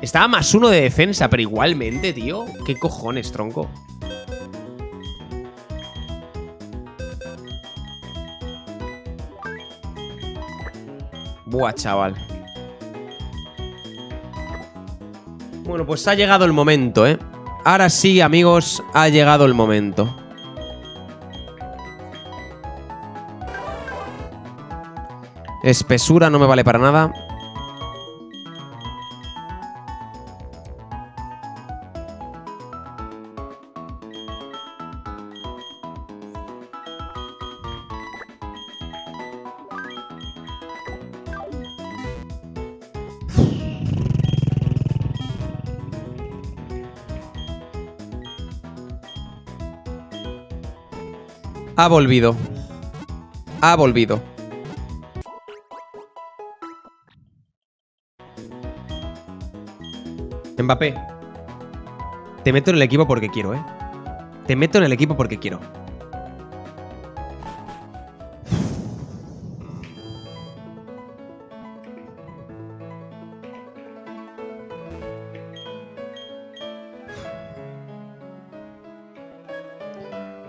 Estaba más uno de defensa, pero igualmente, tío. ¿Qué cojones, tronco? Buah, chaval. Bueno, pues ha llegado el momento, ¿eh? Ahora sí, amigos, ha llegado el momento. Espesura no me vale para nada. Ha volvido. Ha volvido. Mbappé. Te meto en el equipo porque quiero, ¿eh? Te meto en el equipo porque quiero.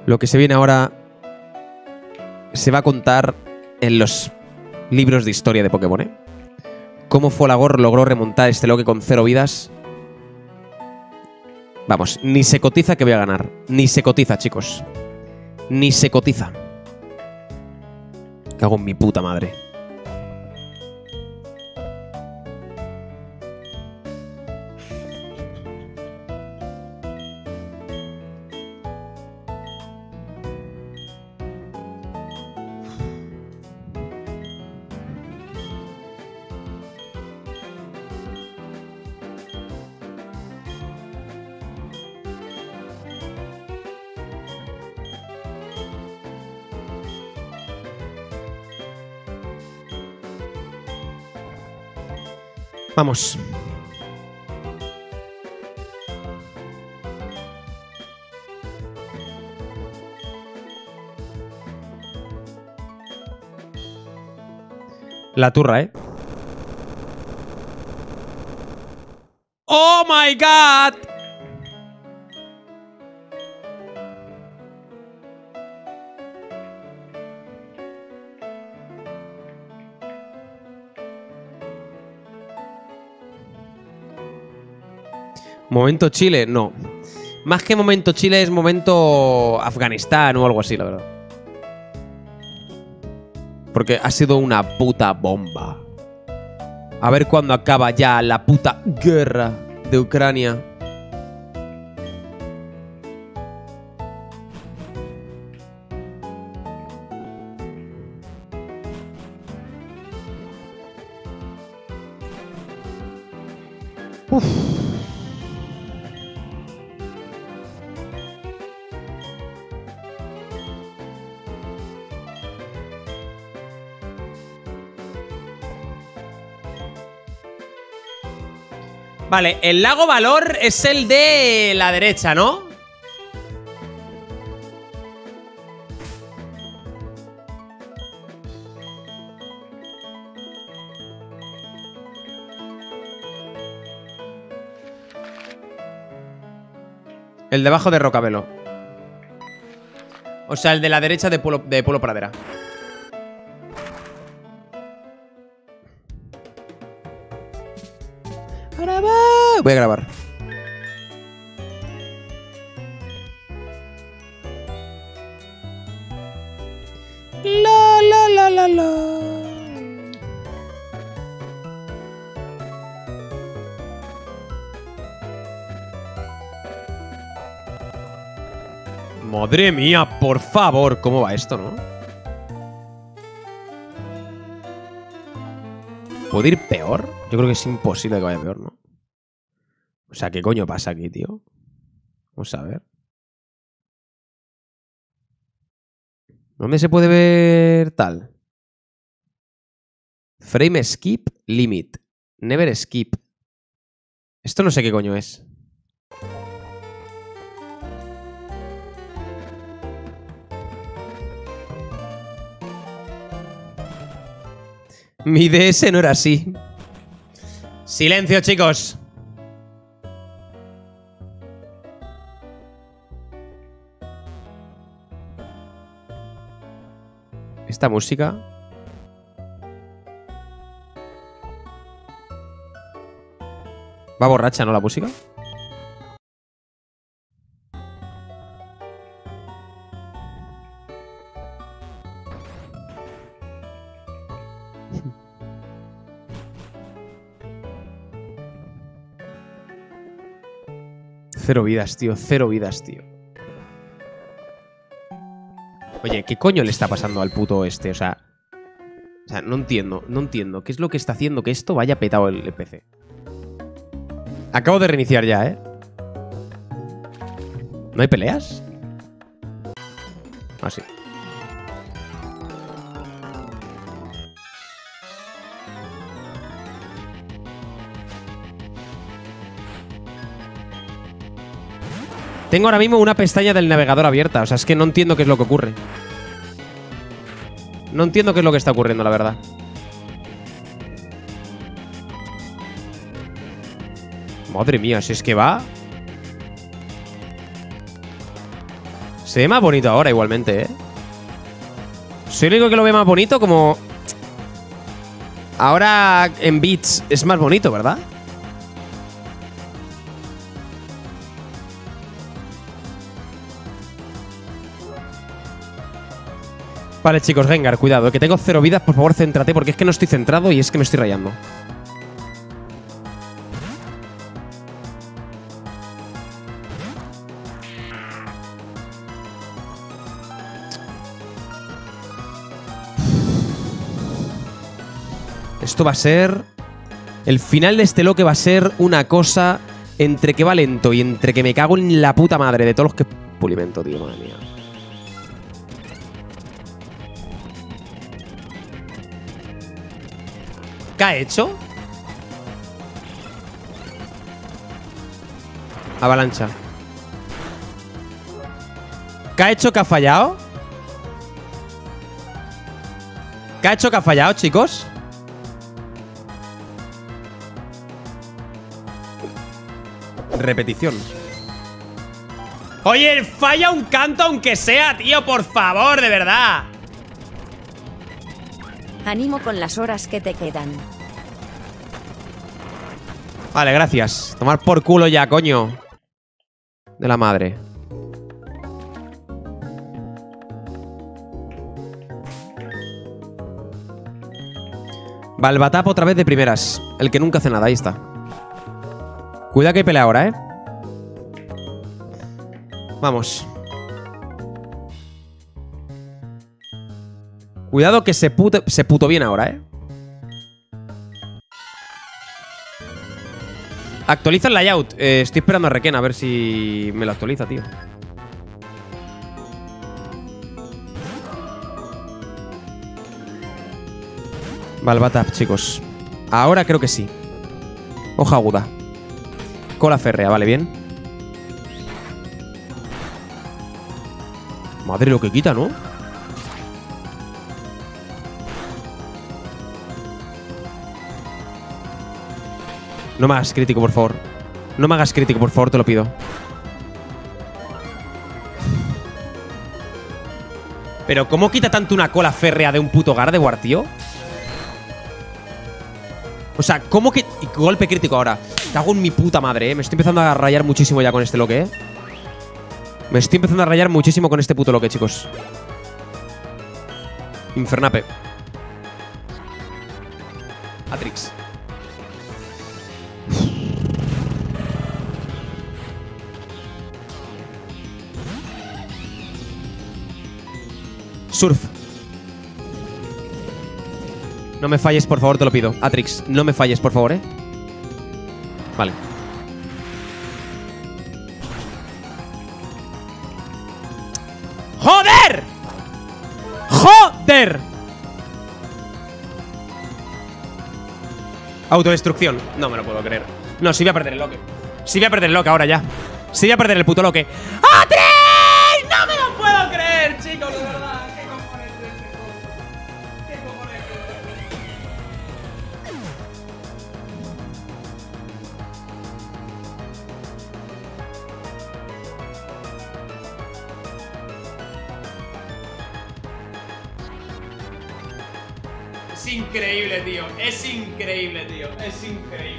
Lo que se viene ahora se va a contar en los libros de historia de Pokémon, ¿eh? Cómo Folagor logró remontar este loque con cero vidas. Vamos, ni se cotiza que voy a ganar. Ni se cotiza, chicos. Ni se cotiza. Cago en mi puta madre. La turra, ¿eh? ¡Oh, my God! Momento Chile, no. Más que momento Chile es momento Afganistán o algo así, la verdad. Porque ha sido una puta bomba. A ver cuándo acaba ya la puta guerra de Ucrania. Vale, el lago Valor es el de la derecha, ¿no? El debajo de Rocabelo. O sea, el de la derecha de Pueblo, de Pradera. Voy a grabar. La la la la la. Madre mía, por favor, ¿cómo va esto, no? ¿Puede ir peor? Yo creo que es imposible que vaya peor, sea, ¿qué coño pasa aquí, tío? Vamos a ver. ¿Dónde se puede ver tal? Frame skip limit. Never skip. Esto no sé qué coño es. Mi DS no era así. Silencio, chicos. Esta música. Va borracha, ¿no? La música. Cero vidas, tío. Cero vidas, tío. Oye, ¿qué coño le está pasando al puto este? O sea. O sea, no entiendo, no entiendo. ¿Qué es lo que está haciendo que esto vaya petado el, PC? Acabo de reiniciar ya, ¿eh? ¿No hay peleas? Ah, sí. Tengo ahora mismo una pestaña del navegador abierta. O sea, es que no entiendo qué es lo que ocurre. No entiendo qué es lo que está ocurriendo, la verdad. Madre mía, si es que va... Se ve más bonito ahora igualmente, ¿eh? Soy el único que lo ve más bonito como... Ahora en bits es más bonito, ¿verdad? Vale, chicos, Gengar, cuidado, que tengo cero vidas, por favor, céntrate, porque es que no estoy centrado y es que me estoy rayando. Esto va a ser... El final de este loque va a ser una cosa entre que va lento y entre que me cago en la puta madre de todos los que... Pulimento, tío, madre mía. ¿Qué ha hecho? Avalancha. ¿Qué ha hecho que ha fallado? ¿Qué ha hecho que ha fallado, chicos? Repetición. Oye, falla un canto aunque sea, tío, por favor, de verdad. Animo con las horas que te quedan. Vale, gracias. Tomar por culo ya, coño. De la madre. Balbatap otra vez de primeras. El que nunca hace nada, ahí está. Cuida que hay pelea ahora, ¿eh? Vamos. Cuidado que se se puto bien ahora, ¿eh? Actualiza el layout. Eh, estoy esperando a Requena a ver si me lo actualiza, tío. Balbatap, chicos. Ahora creo que sí. Hoja aguda. Cola férrea, vale, bien. Madre lo que quita, ¿no? No me hagas crítico, por favor. No me hagas crítico, por favor, te lo pido. Pero ¿cómo quita tanto una cola férrea de un puto Gardevoir, tío? O sea, ¿cómo que...? Y golpe crítico ahora. Cago en mi puta madre, ¿eh? Me estoy empezando a rayar muchísimo ya con este loque, ¿eh? Me estoy empezando a rayar muchísimo con este puto loque, chicos. Infernape. Surf. No me falles, por favor, te lo pido. Atrix, no me falles, por favor, ¿eh? Vale. ¡Joder! ¡Joder! Autodestrucción. No me lo puedo creer. No, sí voy a perder el loque. Sí voy a perder el loque ahora ya. Sí voy a perder el puto loque. ¡Atrix! Tío. Es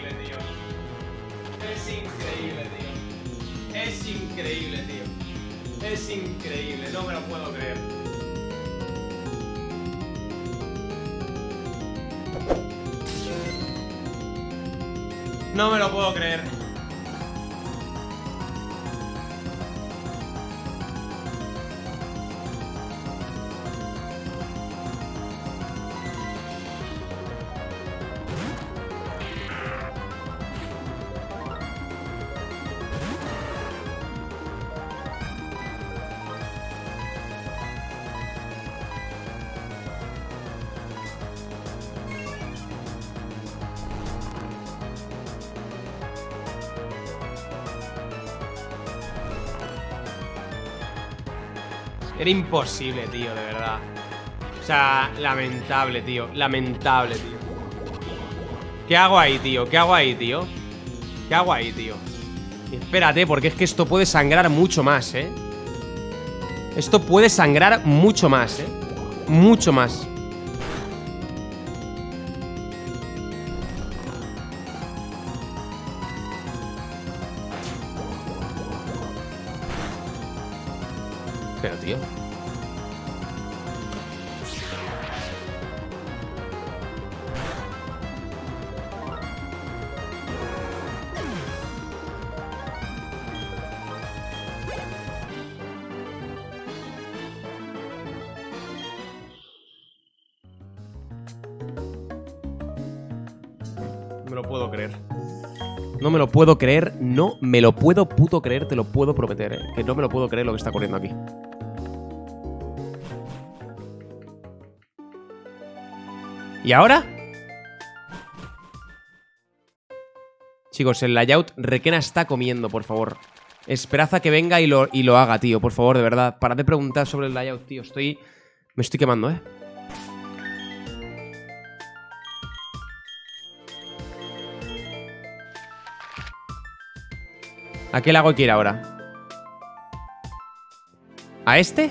Era imposible, tío, de verdad. O sea, lamentable, tío. Lamentable, tío. ¿Qué hago ahí, tío? ¿Qué hago ahí, tío? ¿Qué hago ahí, tío? Espérate, porque es que esto puede sangrar mucho más, ¿eh? Esto puede sangrar mucho más, ¿eh? Mucho más. Puedo creer, no me lo puedo puto creer, te lo puedo prometer, ¿eh? que no me lo puedo creer lo que está ocurriendo aquí. ¿Y ahora? Chicos, el layout Requena está comiendo, por favor. Esperad a que venga y lo, y lo haga, tío, por favor, de verdad. Parad de preguntar sobre el layout, tío. Estoy... Me estoy quemando, ¿eh? ¿A qué lago hay que ir ahora? ¿A este?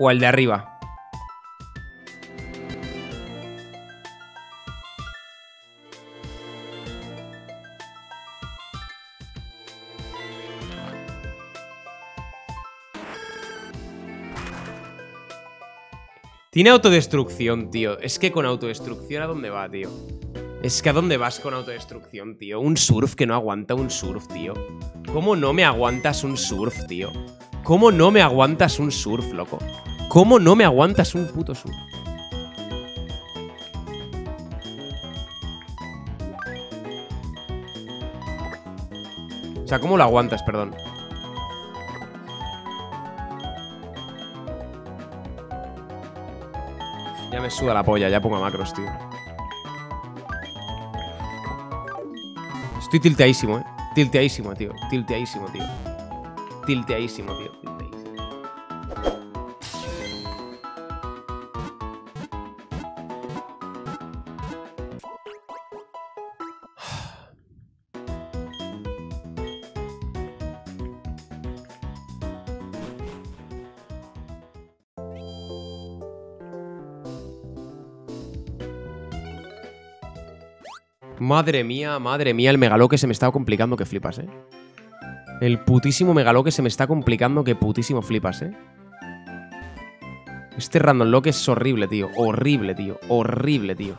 ¿O al de arriba? Tiene autodestrucción, tío. Es que con autodestrucción, ¿a dónde va, tío? Es que ¿a dónde vas con autodestrucción, tío? Un surf que no aguanta un surf, tío. ¿Cómo no me aguantas un surf, tío? ¿Cómo no me aguantas un surf, loco? ¿Cómo no me aguantas un puto surf? O sea, ¿cómo lo aguantas, perdón? Ya me suda la polla, ya pongo macros, tío. Estoy tilteadísimo, eh. Tilteadísimo, tío. Tilteadísimo, tío. Tilteadísimo, tío. Madre mía, madre mía, el megaloque se me está complicando que flipas, ¿eh? El putísimo megaloque se me está complicando que putísimo flipas, ¿eh? Este random lock es horrible, tío. Horrible, tío. Horrible, tío.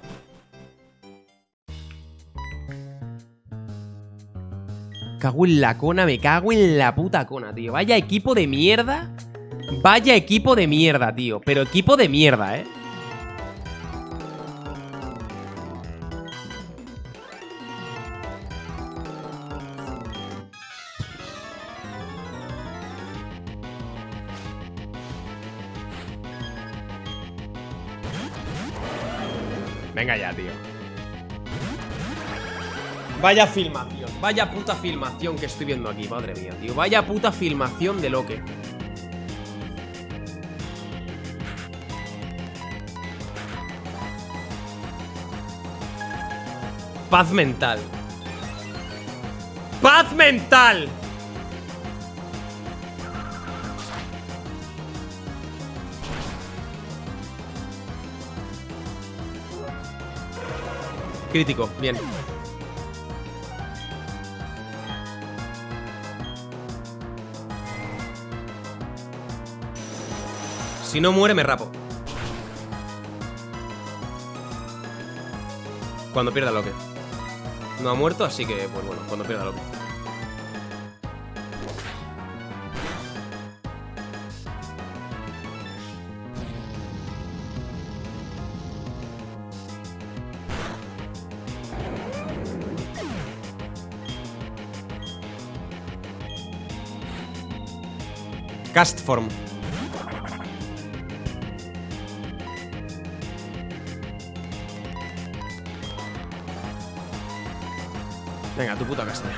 Cago en la cona, me cago en la puta cona, tío. Vaya equipo de mierda. Vaya equipo de mierda, tío. Pero equipo de mierda, ¿eh? Vaya filmación, vaya puta filmación que estoy viendo aquí, madre mía, tío. Vaya puta filmación de Loque. Paz mental. ¡Paz mental! Crítico, bien. Si no muere, me rapo. Cuando pierda lo que. No ha muerto, así que, pues bueno, cuando pierda lo que. Cast form. Venga, tu puta castaña.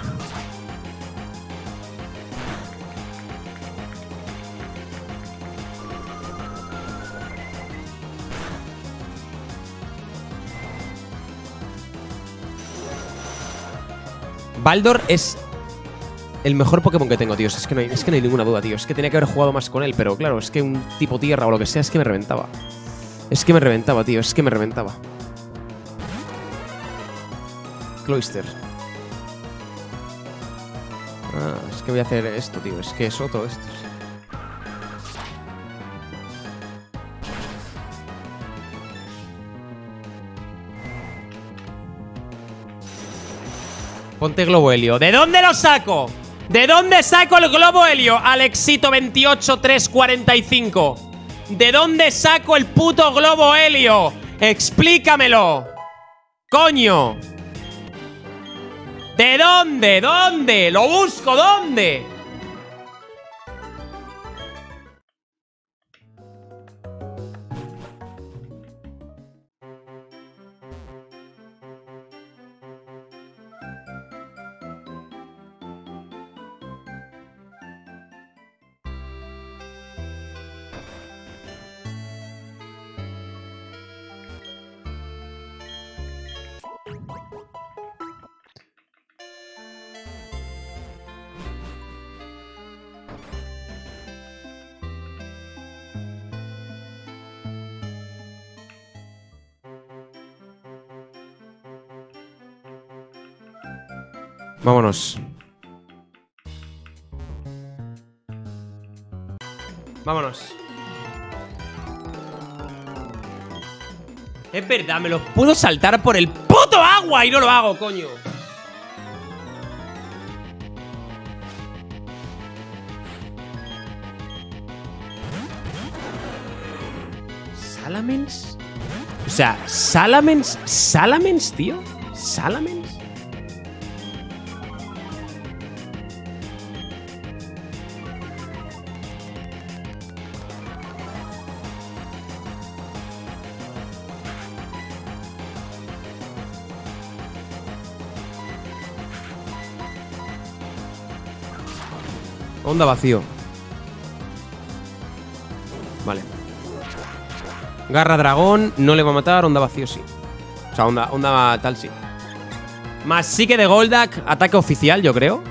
Baldor es el mejor Pokémon que tengo, tío. Es que, no hay, es que no hay ninguna duda, tío. Es que tenía que haber jugado más con él, pero claro, es que un tipo tierra o lo que sea, es que me reventaba. Es que me reventaba, tío. Es que me reventaba. Cloister. Que voy a hacer esto, tío. Es que es otro esto. Ponte globo helio. ¿De dónde lo saco? ¿De dónde saco el globo helio? Alexito 28345. ¿De dónde saco el puto globo helio? Explícamelo. Coño. ¿De dónde? ¿Dónde? Lo busco, ¿dónde? Vámonos. Vámonos. Es verdad, me lo puedo saltar por el puto agua y no lo hago, coño. ¿Salamence? O sea, ¿Salamence? ¿Salamence, tío? ¿Salamence? Onda vacío. Vale. Garra dragón, no le va a matar, onda vacío sí. O sea, onda, onda tal sí. Más sí que de Goldak, ataque oficial, yo creo.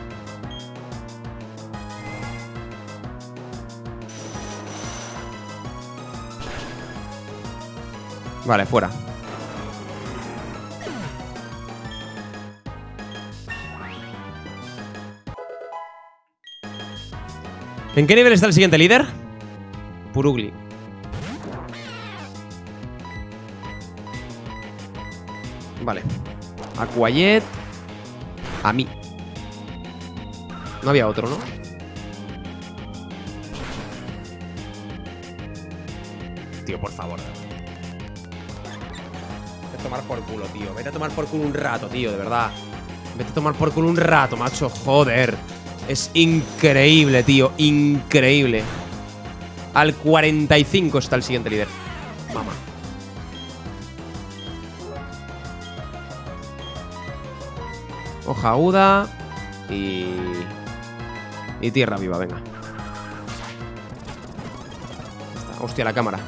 Vale, fuera. ¿En qué nivel está el siguiente líder? Purugli. Vale. Aquayet. A mí. No había otro, ¿no? Tío, por favor. Vete a tomar por culo, tío. Vete a tomar por culo un rato, tío, de verdad. Vete a tomar por culo un rato, macho. Joder. Es increíble, tío. Increíble. Al 45 está el siguiente líder. Mamá. Hoja aguda. Y... Y tierra viva, venga. Hostia, la cámara.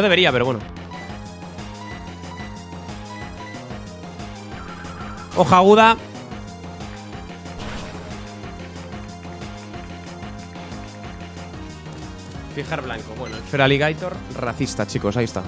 No debería, pero bueno. Hoja aguda. Fijar blanco. Bueno, el Feraligator racista, chicos. Ahí está.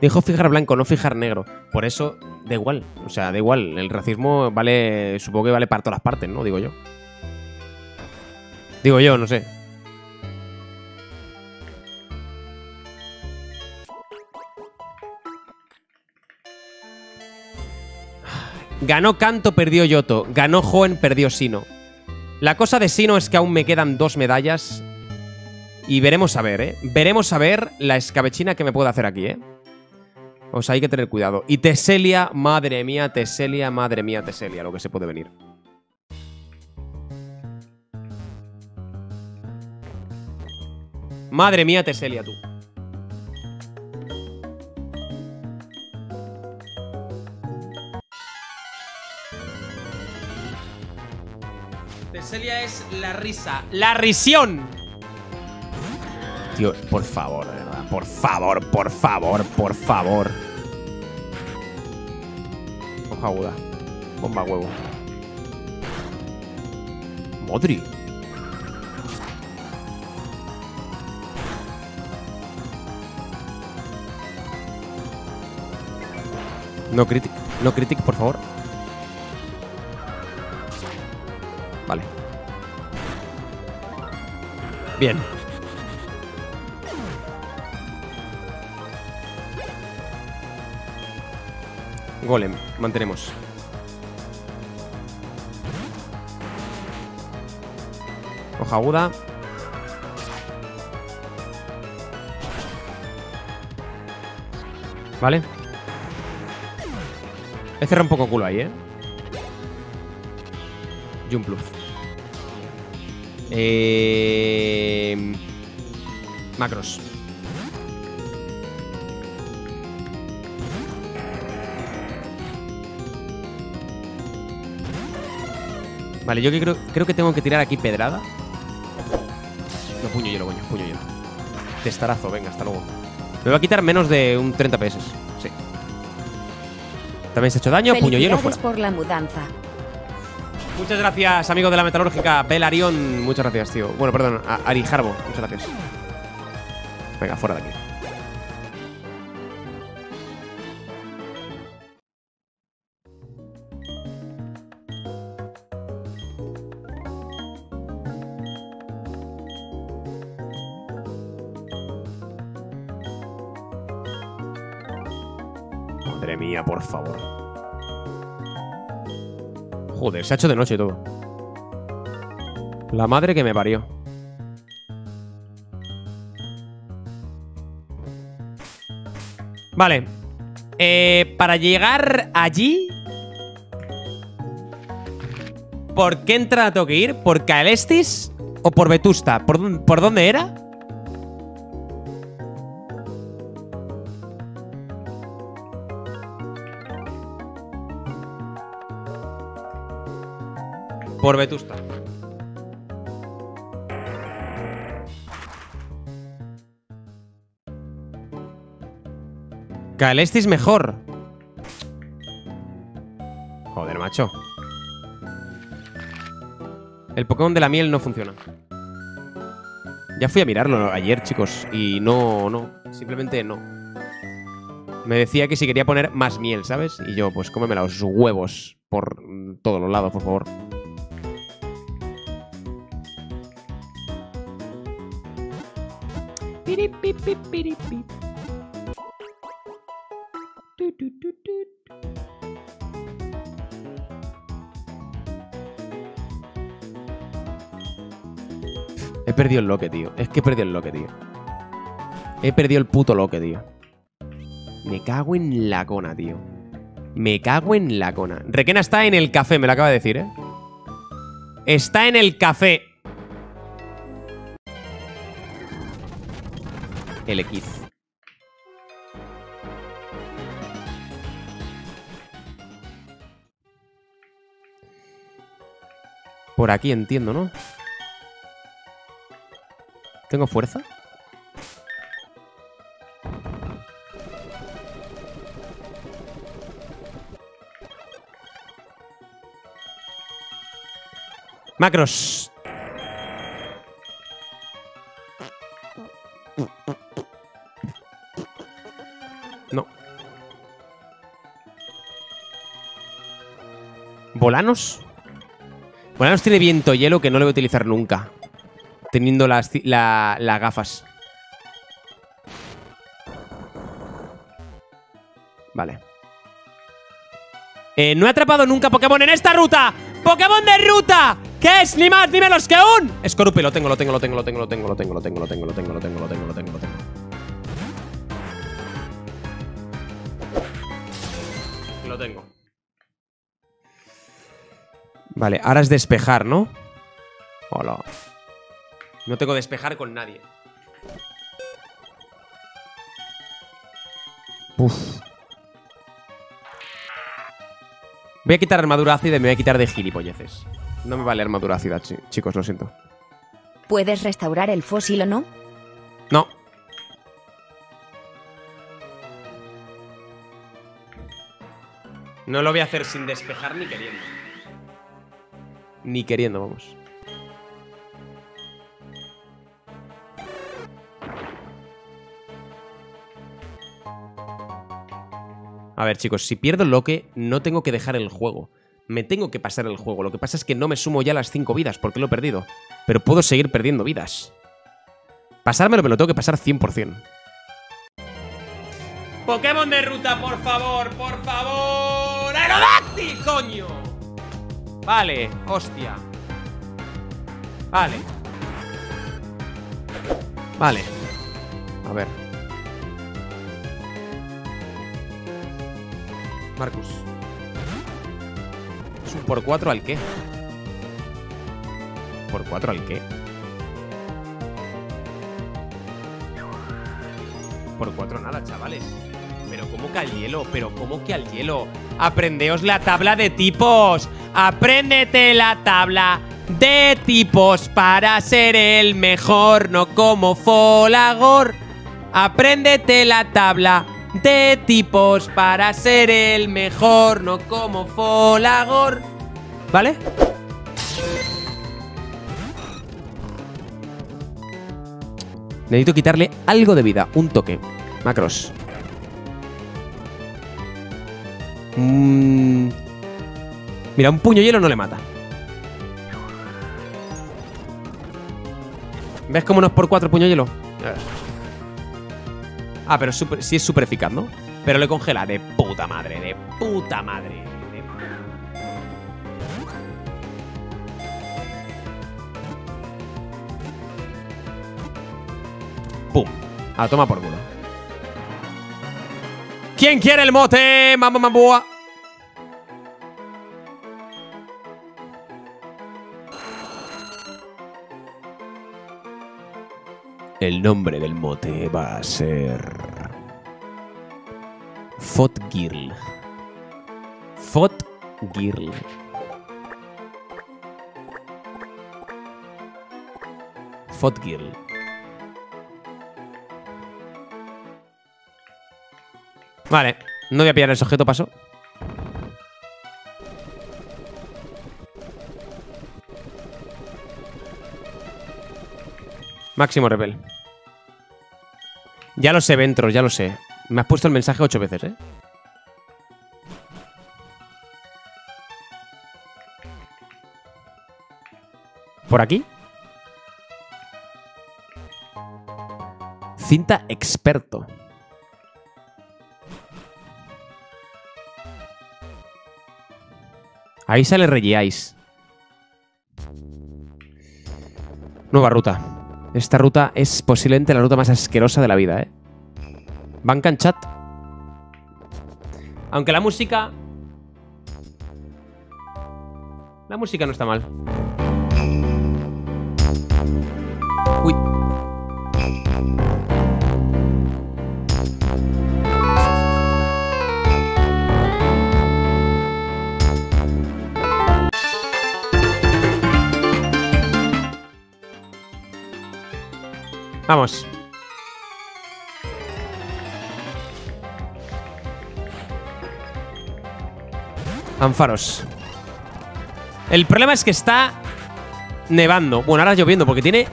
Dijo fijar blanco, no fijar negro. Por eso, da igual. O sea, da igual. El racismo vale. Supongo que vale para todas las partes, ¿no? Digo yo. Digo yo, no sé. Ganó Canto, perdió Yoto. Ganó Joen, perdió Sino. La cosa de Sino es que aún me quedan dos medallas. Y veremos a ver, ¿eh? Veremos a ver la escabechina que me puede hacer aquí, ¿eh? O sea, hay que tener cuidado. Y Teselia, madre mía, Teselia, madre mía, Teselia, lo que se puede venir. Madre mía, Teselia, tú. Teselia es la risa. ¡La risión! Tío, por favor, de verdad. Por favor, por favor, por favor. Hoja aguda. Bomba huevo. Modri. No critic, no critic, por favor. Vale. Bien. Golem, mantenemos. Hoja aguda. Vale. He cerrado un poco culo ahí, ¿eh? Jump Plus. Eh... Macros. Vale, yo que creo, creo que tengo que tirar aquí pedrada. No, puño hielo, coño, puño hielo. Testarazo, venga, hasta luego. Me va a quitar menos de un 30 PS. Sí. También se ha hecho daño, puño hielo fuera. por la mudanza. Muchas gracias, amigo de la metalúrgica. Belarion, muchas gracias, tío. Bueno, perdón, a Ari Harbo, muchas gracias. Venga, fuera de aquí. Se ha hecho de noche todo. La madre que me parió. Vale. Eh, para llegar allí... ¿Por qué entrada tengo que ir? ¿Por Caelestis o por Vetusta? ¿Por, ¿Por dónde era? Por Vetusta. Caelestis mejor. Joder, macho. El Pokémon de la miel no funciona. Ya fui a mirarlo ayer, chicos, y no, no. Simplemente no. Me decía que si quería poner más miel, ¿sabes? Y yo, pues cómeme los huevos por todos los lados, por favor. He perdido el loque, tío. Es que he perdido el loque, tío. He perdido el puto loque, tío. Me cago en la cona, tío. Me cago en la cona. Requena está en el café, me lo acaba de decir, ¿eh? Está en el café. Por aquí entiendo, ¿no? ¿Tengo fuerza? Macros. ¿Volanos? Volanos tiene viento hielo que no lo voy a utilizar nunca. Teniendo las, la- las gafas. Vale. Eh, no he atrapado nunca Pokémon en esta ruta. ¡Pokémon de ruta! ¿Qué es? Ni más ni menos que un Scorupi, lo tengo, lo tengo, lo tengo, lo tengo, lo tengo, lo tengo, lo tengo, lo tengo, lo tengo, lo tengo, lo tengo, lo tengo, lo tengo. Lo tengo. Vale, ahora es despejar, ¿no? Hola. No tengo despejar con nadie. Uf. Voy a quitar armadura ácida y me voy a quitar de gilipolleces. No me vale armadura ácida, chi- chicos, lo siento. ¿Puedes restaurar el fósil o no? No. No lo voy a hacer sin despejar ni queriendo. Ni queriendo, vamos. A ver, chicos, si pierdo el loque, no tengo que dejar el juego. Me tengo que pasar el juego. Lo que pasa es que no me sumo ya las 5 vidas porque lo he perdido. Pero puedo seguir perdiendo vidas. Pasármelo me lo tengo que pasar 100%. Pokémon de ruta, por favor, por favor. ¡Aerodáctil, coño! Vale, hostia. Vale. Vale. A ver. Marcus. ¿Es un por 4 al qué? ¿Por 4 al qué? Por 4 nada, chavales. Pero ¿cómo que al hielo? Pero ¿cómo que al hielo? Aprendeos la tabla de tipos. Apréndete la tabla de tipos para ser el mejor, no como Folagor. Apréndete la tabla de tipos para ser el mejor, no como Folagor. ¿Vale? Necesito quitarle algo de vida, un toque. Macros. Mm. Mira, un puño hielo no le mata. ¿Ves cómo no es por cuatro puño hielo? Ah, pero sí es súper eficaz, ¿no? Pero le congela de puta madre, de puta madre. de ¡Pum! A toma por culo. ¿Quién quiere el mote? Mamá mamboa. El nombre del mote va a ser. Fotgirl. Fotgirl. Fotgirl. Vale, no voy a pillar ese objeto, paso. Máximo repel. Ya lo sé, Ventros, ya lo sé. Me has puesto el mensaje ocho veces, ¿eh? ¿Por aquí? Cinta experto. Ahí sale Regiais. Nueva ruta. Esta ruta es posiblemente la ruta más asquerosa de la vida, ¿eh? Banca en chat. Aunque la música... La música no está mal. Vamos. Anfaros. El problema es que está nevando. Bueno, ahora lloviendo porque tiene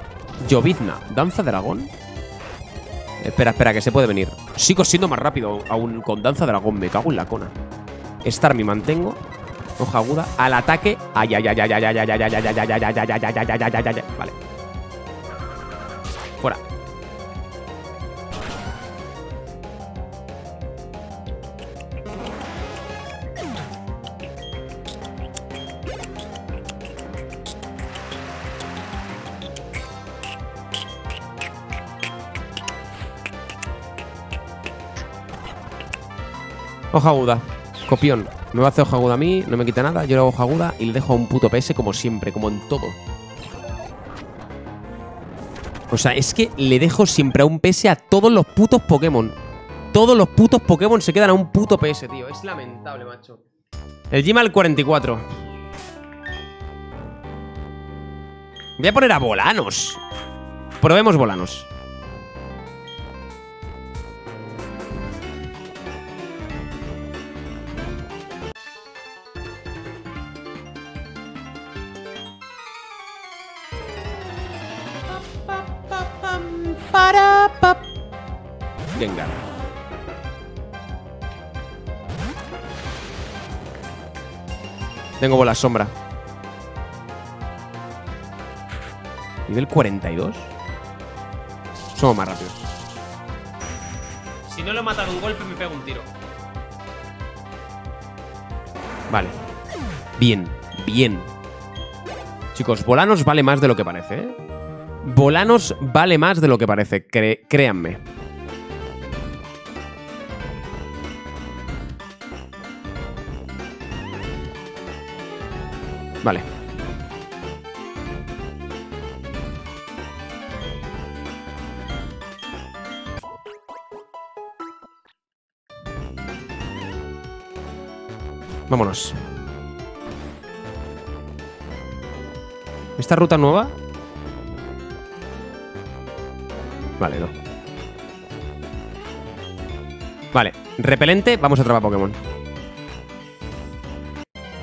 llovizna. ¿Danza dragón? Espera, espera, que se puede venir. Sigo siendo más rápido aún con danza dragón. Me cago en la cona. Star me mantengo. Hoja aguda. Al ataque. Ay, ay, ay, ay, ay, ay, ay, ay, ay, ay, ay, ay, ay, ay, ay, ay, ay, ay, ay, ay. Vale. Fuera. Hoja aguda. Copión. Me va a hacer hoja aguda a mí, no me quita nada. Yo le hago hoja aguda y le dejo a un puto PS como siempre, como en todo. O sea, es que le dejo siempre a un PS a todos los putos Pokémon. Todos los putos Pokémon se quedan a un puto PS, tío. Es lamentable, macho. El Gym al 44. Voy a poner a Volanos. Probemos Volanos. Gengar. Tengo bola sombra. Nivel 42. Somos más rápidos. Si no lo he matado un golpe, me pego un tiro. Vale. Bien, bien. Chicos, Volanos vale más de lo que parece, ¿eh? Volanos vale más de lo que parece, cre- créanme. Vale. Vámonos. ¿Esta ruta nueva? Vale, no. Vale, repelente, vamos a atrapar Pokémon.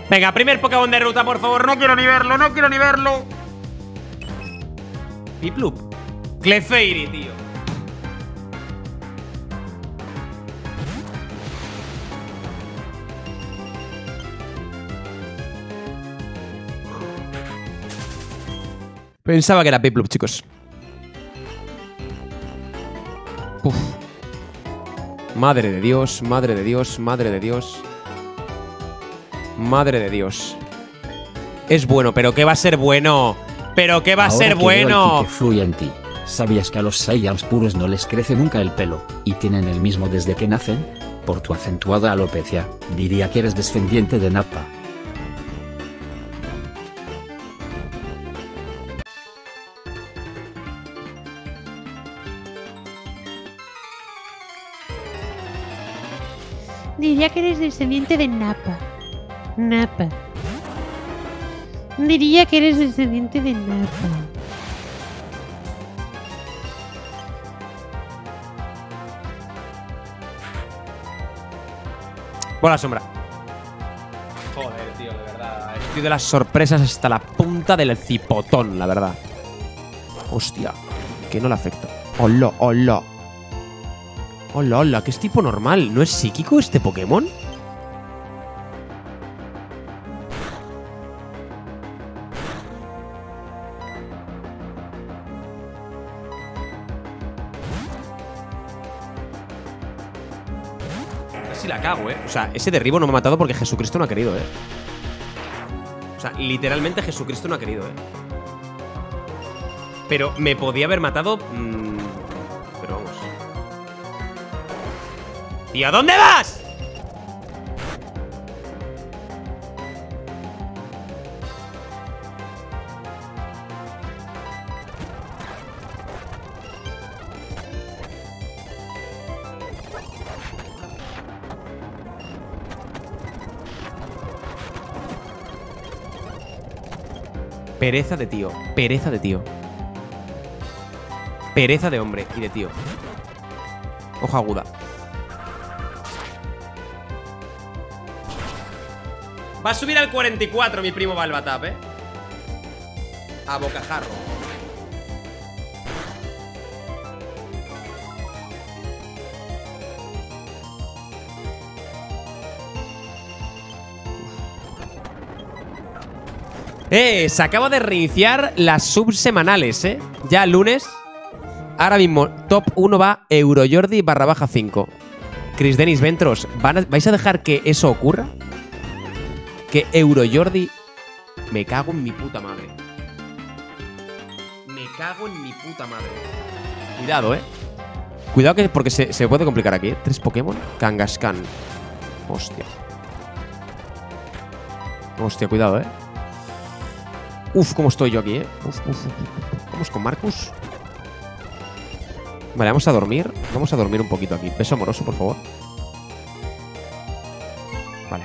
Venga, primer Pokémon de ruta, por favor. No quiero ni verlo, no quiero ni verlo. Piplup. Clefairy, tío. Pensaba que era Piplup, chicos. Uf. Madre de Dios, madre de Dios, madre de Dios. Madre de Dios. Es bueno, pero ¿qué va a ser bueno? ¿Pero qué va a ser que veo el ki bueno? que fluye en ti. ¿Sabías que a los Saiyans puros no les crece nunca el pelo, y tienen el mismo desde que nacen? Por tu acentuada alopecia, diría que eres descendiente de Nappa. Diría que eres descendiente de Napa. Napa. Diría que eres descendiente de Napa. Bola sombra. Joder, tío, de verdad. Estoy de las sorpresas hasta la punta del cipotón, la verdad. Hostia, que no le afecta. Hola, hola. Hola, hola, que es tipo normal. ¿No es psíquico este Pokémon? Sea, ese derribo no me ha matado porque Jesucristo no ha querido, ¿eh? O sea, literalmente Jesucristo no ha querido, ¿eh? Pero me podía haber matado. mm, pero vamos. ¿Y a dónde vas? Pereza de tío. Pereza de tío. Pereza de hombre y de tío. Hoja aguda. Va a subir al 44 mi primo Balbatap, ¿eh? A bocajarro. Eh, se acaba de reiniciar las subsemanales, ¿eh? Ya lunes. Ahora mismo, top 1 va Eurojordi barra baja 5. Chris Dennis Ventros, ¿van a- ¿vais a dejar que eso ocurra? Que Eurojordi... Me cago en mi puta madre. Me cago en mi puta madre. Cuidado, ¿eh? Cuidado que porque se, se puede complicar aquí, ¿eh? Tres Pokémon. Kangaskhan. Hostia. Hostia, cuidado, ¿eh? Uf, cómo estoy yo aquí, ¿eh? Uf, uf. Vamos con Marcus. Vale, vamos a dormir. Vamos a dormir un poquito aquí. Beso amoroso, por favor. Vale.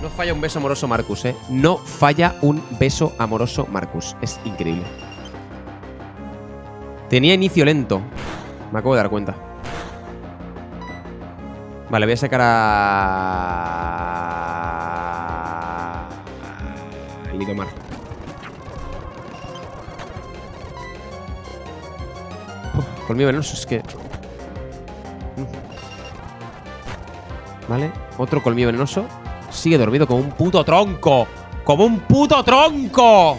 No falla un beso amoroso Marcus, ¿eh? No falla un beso amoroso Marcus. Es increíble. Tenía inicio lento. Me acabo de dar cuenta. Vale, voy a sacar a... Lidomar. Colmillo venenoso, es que... Vale, otro colmillo venenoso. Sigue dormido como un puto tronco. ¡Como un puto tronco!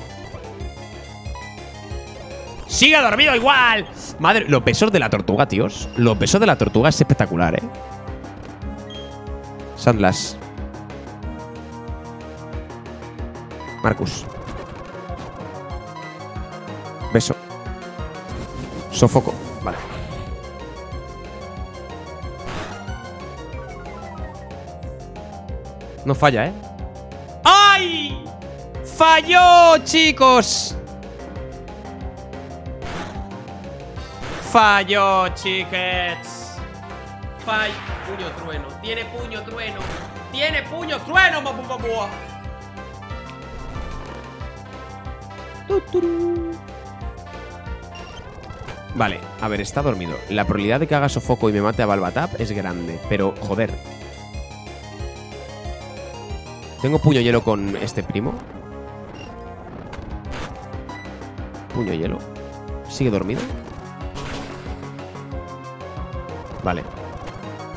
¡Sigue dormido igual! Madre, los besos de la tortuga, tíos. Los besos de la tortuga es espectacular, ¿eh? Sandlas. Marcus. Beso. Sofoco. No falla, ¿eh? ¡Ay! ¡Falló, chicos! Falló, chiquets. Fall. Puño trueno. Tiene puño trueno. Tiene puño trueno, mamá. Vale, a ver, está dormido. La probabilidad de que haga sofoco y me mate a Balbatap es grande, pero joder. Tengo puño hielo con este primo. Puño hielo. ¿Sigue dormido? Vale.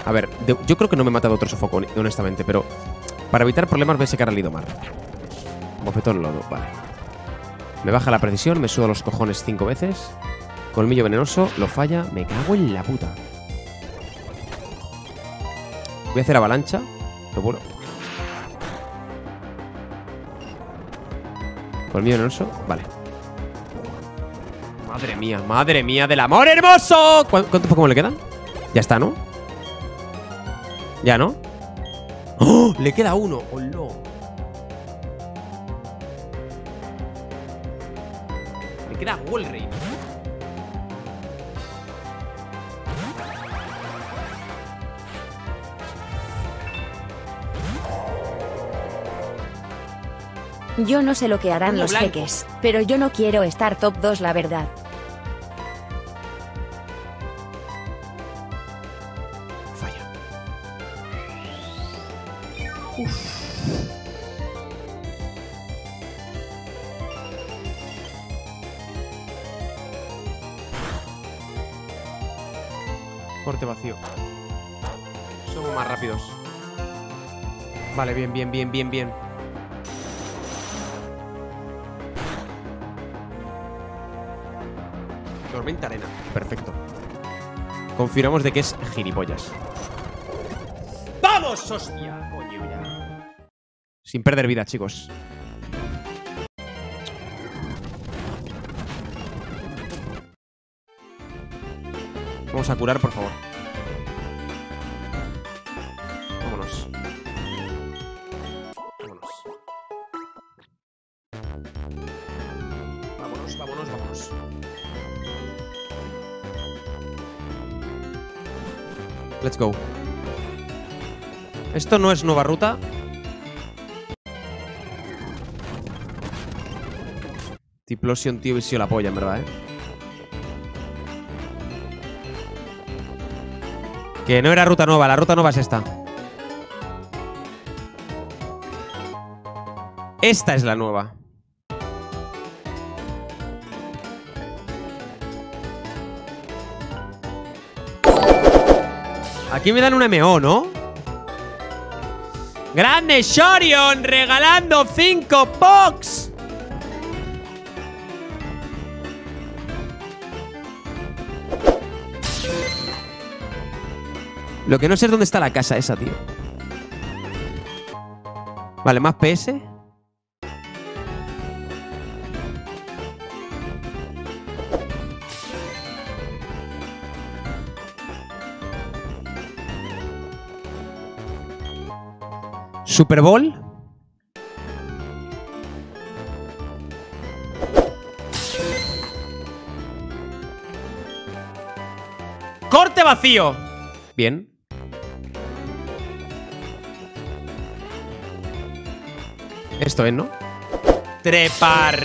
A ver, yo creo que no me he matado otro sofoco, honestamente, pero para evitar problemas voy a sacar al Lidomar. Bofetón lodo, vale. Me baja la precisión, me suda los cojones cinco veces. Colmillo venenoso, lo falla. Me cago en la puta. Voy a hacer avalancha. Seguro. Colmillo venenoso, vale. Madre mía, madre mía del amor hermoso. ¿Cuán- ¿Cuántos Pokémon le quedan? Ya está, ¿no? Ya, ¿no? ¡Oh! Le queda uno. ¡Hola! Le queda Wolrey. Yo no sé lo que harán los blanco. jeques, pero yo no quiero estar top 2 la verdad. Falla. Corte vacío. Somos más rápidos. Vale, bien, bien, bien, bien, bien. confirmamos de que es gilipollas. ¡Vamos, hostia! Coño, ya. Sin perder vida, chicos. Vamos a curar, por favor. Let's go. Esto no es nueva ruta. Tiplosion, tío, y si la polla, en verdad, eh. Que no era ruta nueva, la ruta nueva es esta. Esta es la nueva. Aquí me dan un MO, ¿no? ¡Grande Shorion! ¡Regalando 5 Pox! Lo que no sé es dónde está la casa esa, tío. Vale, más PS. Super Bowl. Corte vacío. Bien. Esto es, ¿no? Trepar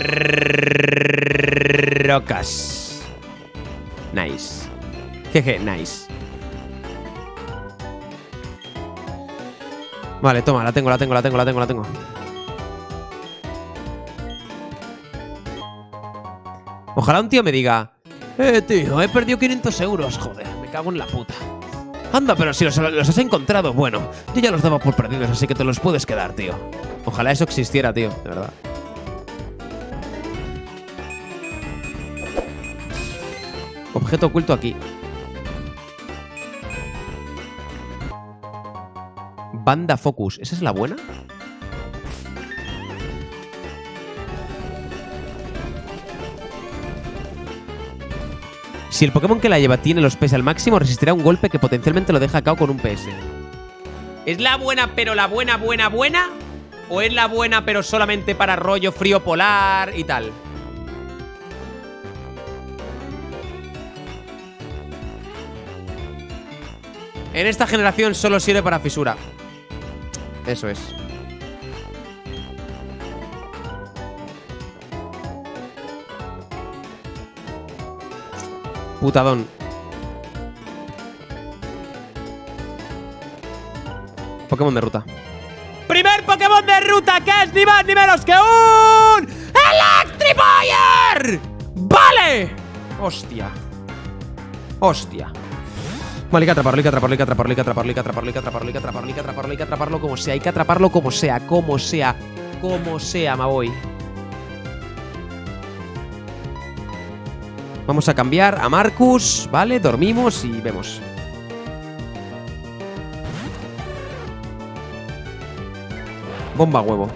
rocas. Nice. Jeje, nice. Vale, toma, la tengo, la tengo, la tengo, la tengo, la tengo. Ojalá un tío me diga Eh, tío, he perdido 500 euros, joder, me cago en la puta Anda, pero si los, los has encontrado, bueno Yo ya los daba por perdidos, así que te los puedes quedar, tío. Ojalá eso existiera, tío, de verdad. Objeto oculto aquí Banda Focus. ¿Esa es la buena? Si el Pokémon que la lleva tiene los PS al máximo, resistirá un golpe que potencialmente lo deja a cao con un PS. ¿Es la buena, pero la buena, buena, buena? ¿O es la buena, pero solamente para rollo frío polar y tal? En esta generación solo sirve para fisura. Eso es. Putadón. Pokémon de ruta. ¡Primer Pokémon de ruta! que es ni más ni menos que un... ¡Electrifier! ¡Vale! ¡Hostia! ¡Hostia! Vale, hay que atraparlo, hay que atraparlo, hay que atraparlo, hay que atraparlo, hay que atraparlo, hay que atraparlo, hay que atraparlo, hay que atraparlo, hay que atraparlo como sea, hay que atraparlo como sea, como sea, como sea, me voy. Vamos a cambiar a Marcus, ¿vale? Dormimos y vemos. Bomba huevo.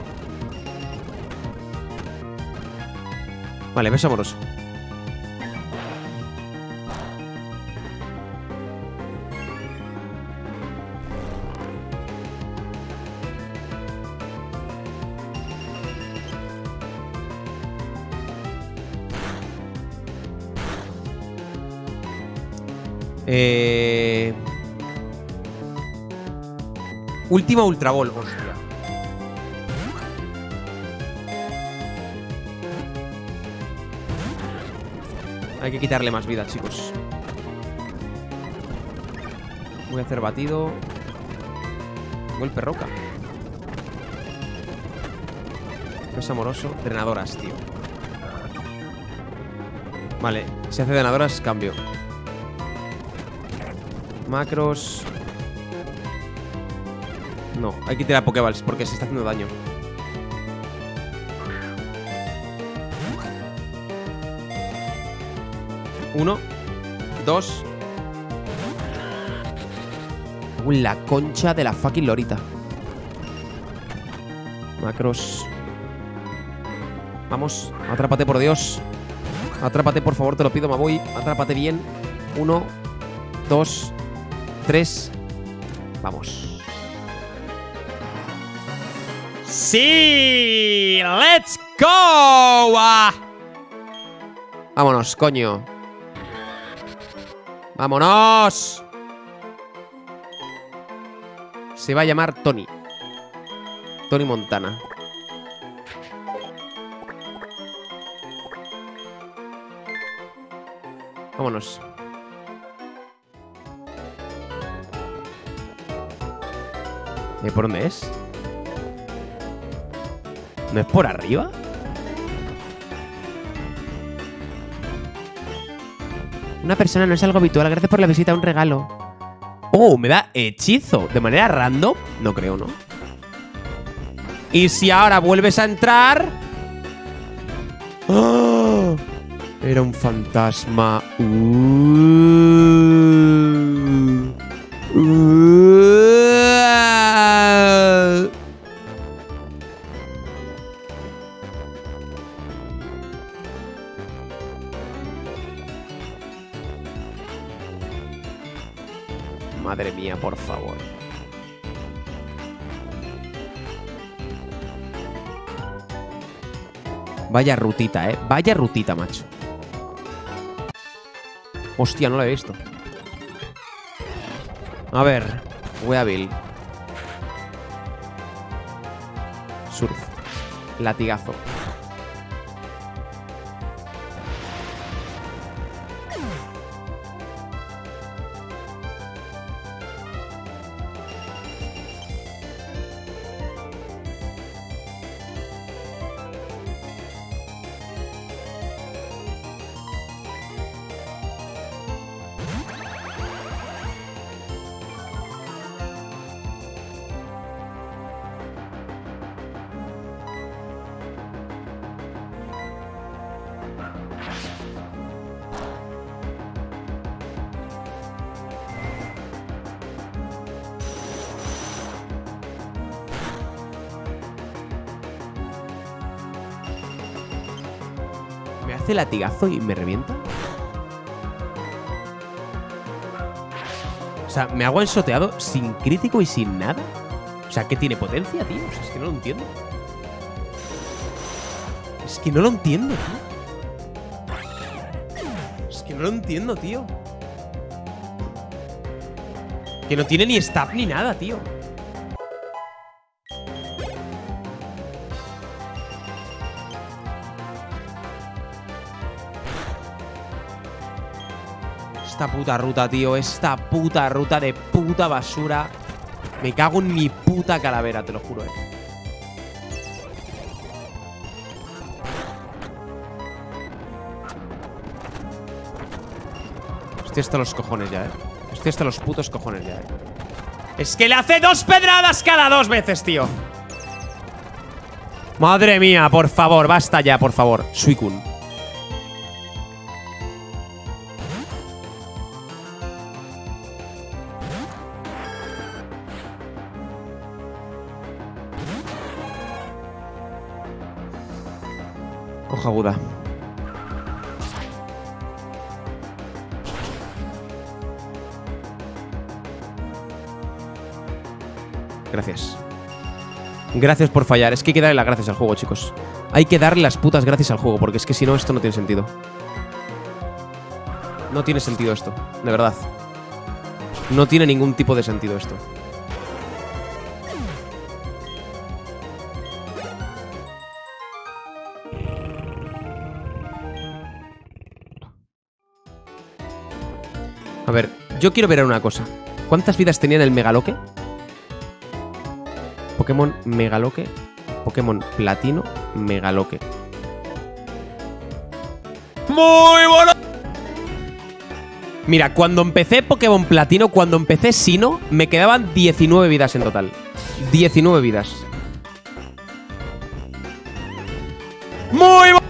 Vale, beso amoroso. Eh... Última Ultra Ball, hostia. Hay que quitarle más vida, chicos. Voy a hacer batido. Golpe roca. Es amoroso. Drenadoras, tío. Vale, si hace drenadoras, cambio. Macros. No, hay que tirar Pokéballs porque se está haciendo daño. Uno. Dos. La concha de la fucking lorita. Macros. Vamos, atrápate por Dios. Atrápate, por favor, te lo pido, me voy. Atrápate bien. Uno. dos, tres. Vamos. ¡Sí! ¡Let's go! Ah. Vámonos, coño. ¡Vámonos! Se va a llamar Tony. Tony Montana. Vámonos. ¿Y por dónde es? ¿No es por arriba? Una persona no es algo habitual. Gracias por la visita, un regalo. Oh, me da hechizo. ¿De manera random? No creo, ¿no? Y si ahora vuelves a entrar... ¡Ah! Era un fantasma. Uh. Uh. Madre mía, por favor. Vaya rutita, eh. Vaya rutita, macho. Hostia, no lo he visto. A ver. Weaville. Surf. Latigazo. Latigazo y me revienta. O sea, me hago ensoteado sin crítico y sin nada. O sea, ¿qué tiene potencia, tío? O sea, es que no lo entiendo. Es que no lo entiendo. Es que no lo entiendo, tío. Que no tiene ni stab ni nada, tío. Esta puta ruta, tío. Esta puta ruta de puta basura. Me cago en mi puta calavera, te lo juro, eh. Estoy hasta los cojones ya, eh. Estoy hasta los putos cojones ya, eh. Es que le hace dos pedradas cada dos veces, tío. Madre mía, por favor, basta ya, por favor. Suicune. Aguda. Gracias. Gracias por fallar. Es que hay que darle las gracias al juego, chicos. Hay que darle las putas gracias al juego, porque es que si no, esto no tiene sentido. No tiene sentido esto, de verdad. No tiene ningún tipo de sentido esto. A ver, yo quiero ver una cosa. ¿Cuántas vidas tenía en el Megaloque? Pokémon Megaloque. Pokémon Platino Megaloque. ¡Muy bueno! Mira, cuando empecé Pokémon Platino, cuando empecé Sino, me quedaban 19 vidas en total. 19 vidas. ¡Muy bueno!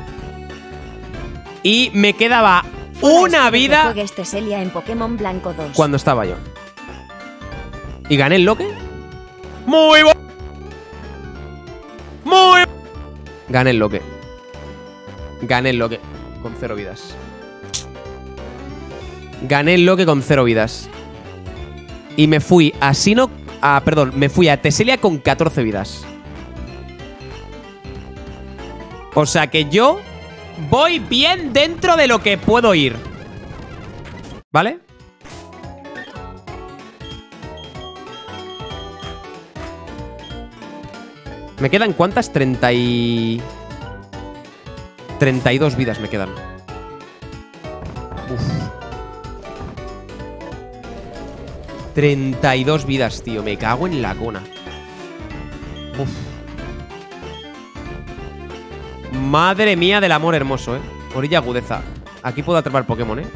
Y me quedaba una vida Juegues Teselia en Pokémon Blanco 2. cuando estaba yo. ¿Y gané el loque? ¡Muy bueno! ¡Muy Gané el loque. Gané el loque. Con cero vidas. gané el Loque con cero vidas. Y me fui a Sino. Ah, perdón, me fui a Teselia con 14 vidas. O sea que yo voy bien dentro de lo que puedo ir. ¿Vale? ¿Me quedan cuántas? 30 y... 32 vidas me quedan. Uf. 32 vidas, tío. Me cago en la cona. Uf. Madre mía del amor hermoso, eh. Orilla agudeza. Aquí puedo atrapar Pokémon, eh.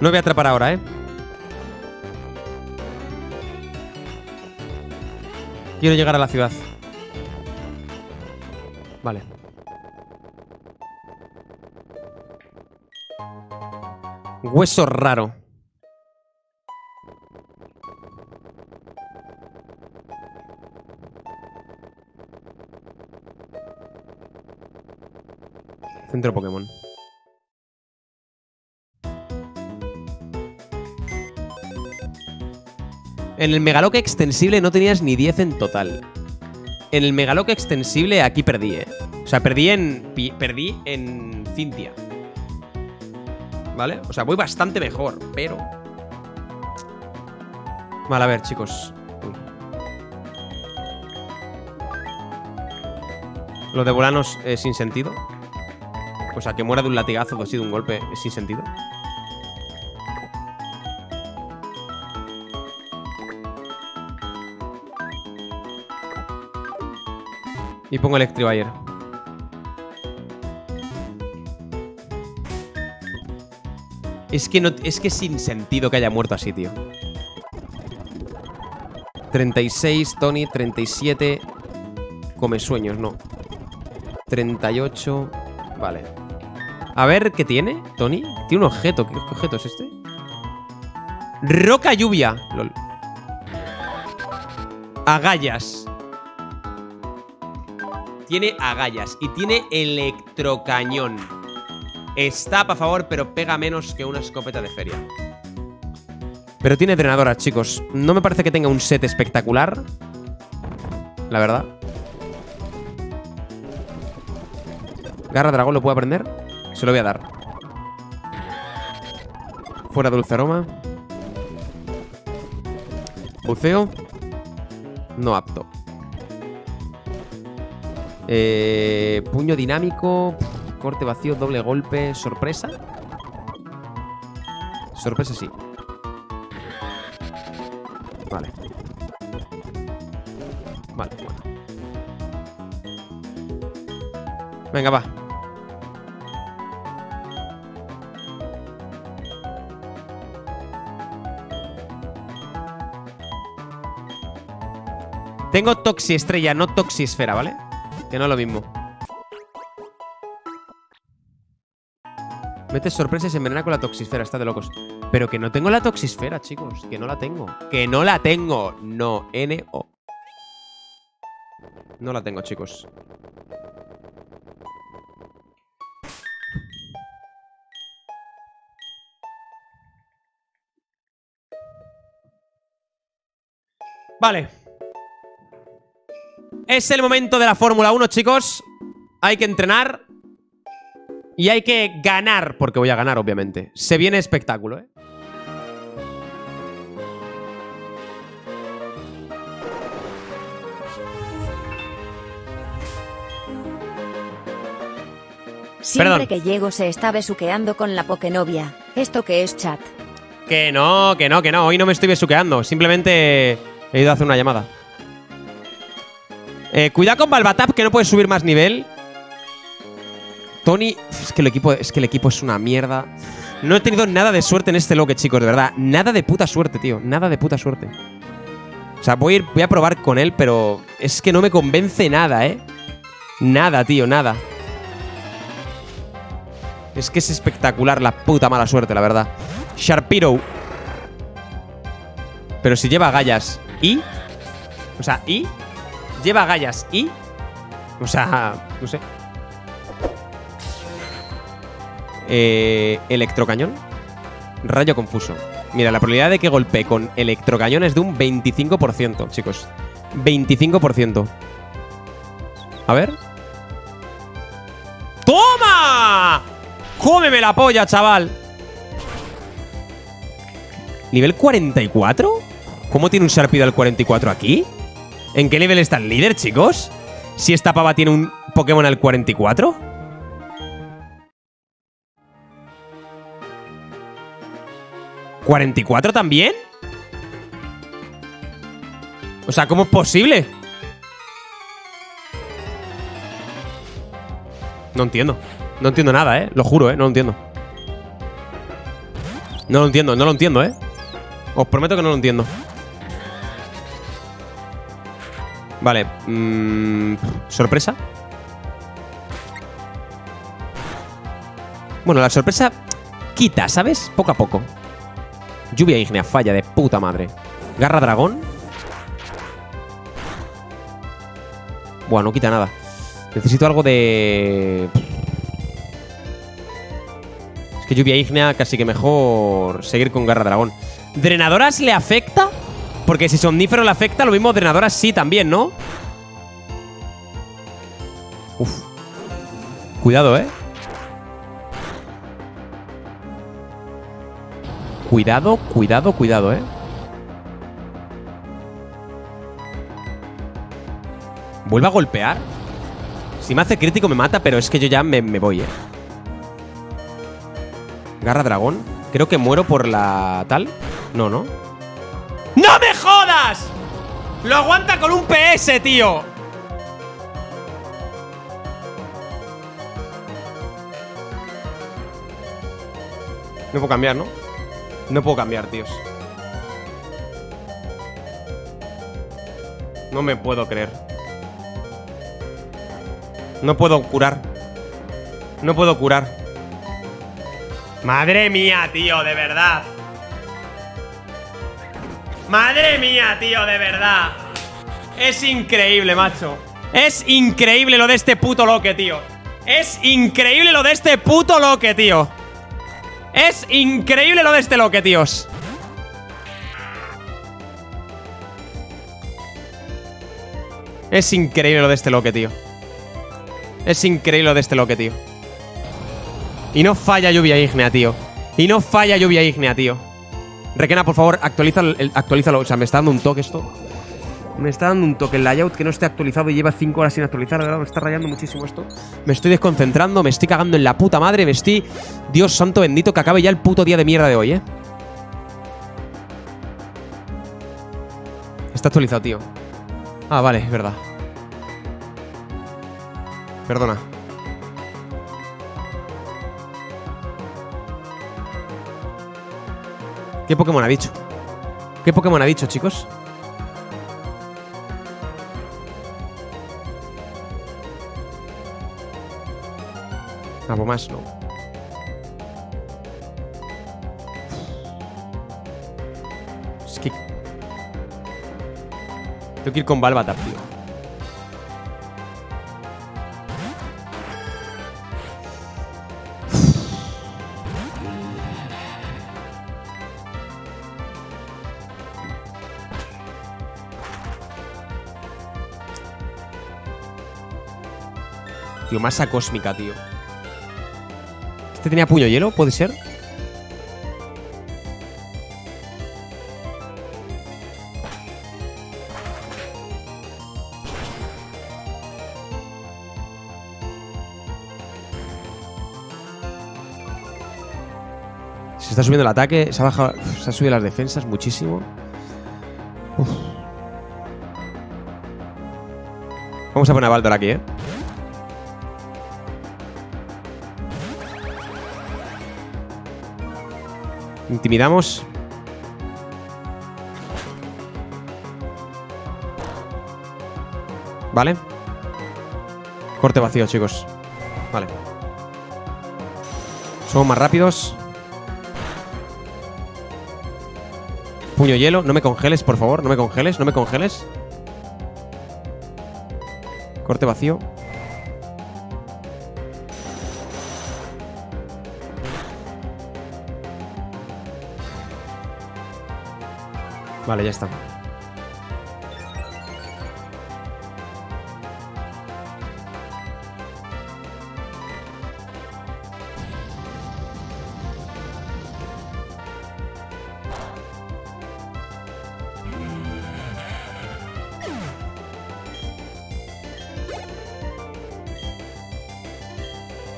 No voy a atrapar ahora, ¿eh? Quiero llegar a la ciudad. Hueso raro. Centro Pokémon. En el Megaloque extensible no tenías ni 10 en total. En el Megaloque extensible aquí perdí, ¿eh? O sea, perdí en. Perdí en Cintia. ¿Vale? O sea, voy bastante mejor, pero. Vale, a ver, chicos. Lo de volanos es sin sentido. O sea, que muera de un latigazo o así de un golpe es sin sentido. Y pongo Electrivire. Es que no. Es que sin sentido que haya muerto así, tío. 36, Tony, 37. Come sueños, no. 38. Vale. A ver, ¿qué tiene? Tony. Tiene un objeto. ¿Qué objeto es este? Roca lluvia. Agallas. Tiene agallas y tiene electrocañón. Está a favor, pero pega menos que una escopeta de feria. Pero tiene drenadoras, chicos. No me parece que tenga un set espectacular. La verdad. Garra dragón lo puedo aprender. Se lo voy a dar. Fuera dulce aroma. Buceo. No apto. Eh, puño dinámico. Corte vacío, doble golpe. Sorpresa. Sorpresa sí. Vale. Vale, bueno. Venga, va. Tengo Toxi Estrella, no Toxi Esfera, ¿vale? Que no es lo mismo. Metes sorpresas y se envenena con la toxisfera, está de locos. Pero que no tengo la toxisfera, chicos. Que no la tengo. Que no la tengo. No, N-O. No la tengo, chicos. Vale. Es el momento de la Fórmula 1, chicos. Hay que entrenar. Y hay que ganar, porque voy a ganar, obviamente. Se viene espectáculo, ¿eh? Siempre Perdón. que llego se está besuqueando con la Pokenovia. ¿Esto qué es chat? Que no, que no, que no. Hoy no me estoy besuqueando. Simplemente he ido a hacer una llamada. Eh, cuidado con Balbatap, que no puedes subir más nivel. Tony, es que el equipo, es que el equipo es una mierda. No he tenido nada de suerte en este loque, chicos, de verdad. Nada de puta suerte, tío. Nada de puta suerte. O sea, voy a, voy a probar con él, pero es que no me convence nada, ¿eh? Nada, tío, nada. Es que es espectacular la puta mala suerte, la verdad. Sharpedo. Pero si lleva gallas y... O sea, y... Lleva gallas y... O sea, no sé. Eh, electrocañón. Rayo confuso. Mira, la probabilidad de que golpee con electrocañón es de un 25%, chicos. 25%. A ver. ¡Toma! ¡Cómeme la polla, chaval! ¿Nivel 44? ¿Cómo tiene un Sharpedo al 44 aquí? ¿En qué nivel está el líder, chicos? Si esta pava tiene un Pokémon al 44. ¿44 también? O sea, ¿cómo es posible? No entiendo. No entiendo nada, ¿eh? Lo juro, ¿eh? No lo entiendo. No lo entiendo, no lo entiendo, ¿eh? Os prometo que no lo entiendo. Vale. mm, ¿Sorpresa? Bueno, la sorpresa quita, ¿sabes? Poco a poco. Lluvia ígnea, falla de puta madre. Garra dragón. Buah, no quita nada. Necesito algo de... Es que lluvia ígnea casi que mejor seguir con garra dragón. ¿Drenadoras le afecta? Porque si somnífero le afecta, lo mismo drenadoras sí también, ¿no? Uf. Cuidado, ¿eh? Cuidado, cuidado, cuidado, ¿eh? ¿Vuelve a golpear? Si me hace crítico me mata, pero es que yo ya me, me voy, ¿eh? Garra dragón. Creo que muero por la tal. No, ¿no? Lo aguanta con un PS, tío. No puedo cambiar, ¿no? No puedo cambiar, tíos. No me puedo creer. No puedo curar. No puedo curar. Madre mía, tío, de verdad. Madre mía, tío, de verdad. Es increíble, macho. Es increíble lo de este puto loque, tío. Es increíble lo de este puto loque, tío. Es increíble lo de este loque, tíos. Es increíble lo de este loque, tío. Es increíble lo de este loque, tío. Y no falla lluvia ígnea, tío. Y no falla lluvia ígnea, tío. Requena, por favor, actualiza el, actualízalo. O sea, me está dando un toque esto. Me está dando un toque el layout que no esté actualizado y lleva 5 horas sin actualizar. De verdad, me está rayando muchísimo esto. Me estoy desconcentrando, me estoy cagando en la puta madre. Me estoy. Dios santo bendito, que acabe ya el puto día de mierda de hoy, eh. Está actualizado, tío. Ah, vale, es verdad. Perdona. ¿Qué Pokémon ha dicho? ¿Qué Pokémon ha dicho, chicos? Algo más, no. Es que... Tengo que ir con Balbatar, tío. Tío, masa cósmica, tío. ¿Este tenía puño hielo? ¿Puede ser? Se está subiendo el ataque, se ha bajado, se ha subido las defensas muchísimo. Vamos a poner a Baldor aquí, ¿eh? Intimidamos. Vale. Corte vacío, chicos. Vale. Somos más rápidos. Puño hielo. No me congeles, por favor. No me congeles, no me congeles. Corte vacío. Vale, ya está.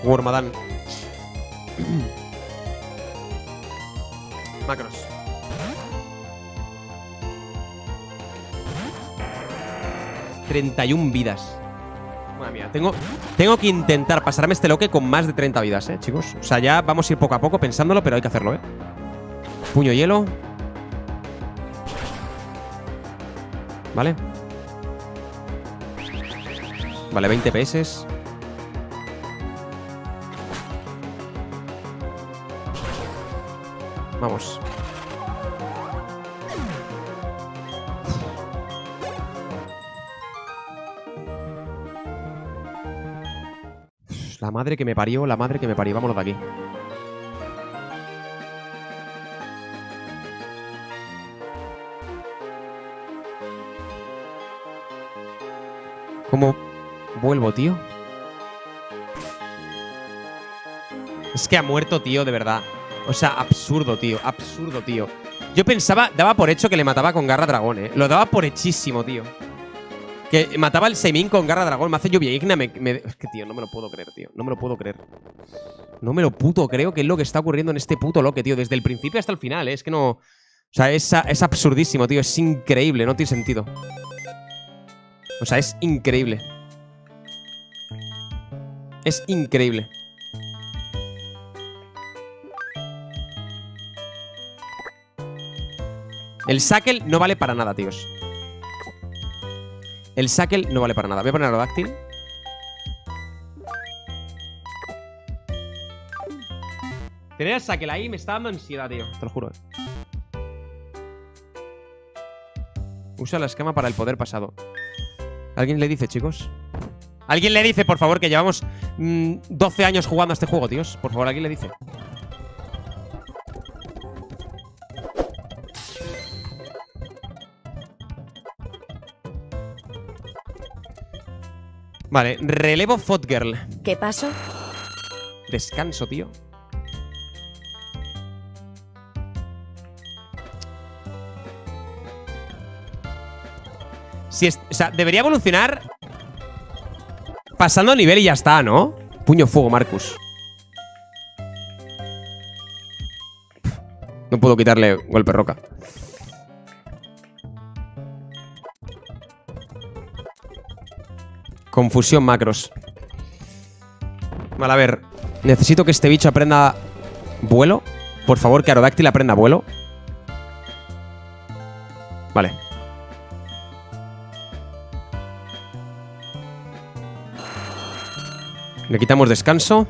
Wormadan. ...31 vidas. Madre mía, tengo, tengo que intentar pasarme este loque con más de 30 vidas, ¿eh, chicos? O sea, ya vamos a ir poco a poco pensándolo, pero hay que hacerlo, ¿eh? Puño hielo. Vale. Vale, 20 PS. Madre que me parió, la madre que me parió. Vámonos de aquí. ¿Cómo vuelvo, tío? Es que ha muerto, tío, de verdad. O sea, absurdo, tío. Absurdo, tío. Yo pensaba, daba por hecho que le mataba con garra dragón, eh. Lo daba por hechísimo, tío. Que mataba el Semin con garra dragón. Me hace lluvia igna. Me, Es que, tío, no me lo puedo creer, tío. No me lo puedo creer. No me lo puto creo que es lo que está ocurriendo en este puto loque, tío. Desde el principio hasta el final, eh. Es que no. O sea, es, es absurdísimo, tío. Es increíble. No tiene sentido. O sea, es increíble. Es increíble. El Sackle no vale para nada, tíos. El Sackle no vale para nada. Voy a poner Aerodáctil. Tener el Sackle ahí me está dando ansiedad, tío. Te lo juro. eh. Usa la escama para el poder pasado. ¿Alguien le dice, chicos? ¿Alguien le dice, por favor, que llevamos mm, 12 años jugando a este juego, tíos? Por favor, ¿alguien le dice? Vale, relevo Fotgirl. ¿Qué pasó? Descanso, tío. Si es, o sea, debería evolucionar pasando nivel y ya está, ¿no? Puño fuego, Marcus. No puedo quitarle golpe roca. Confusión macros. Vale, a ver. Necesito que este bicho aprenda vuelo. Por favor, que Aerodáctil aprenda vuelo. Vale. Le quitamos descanso.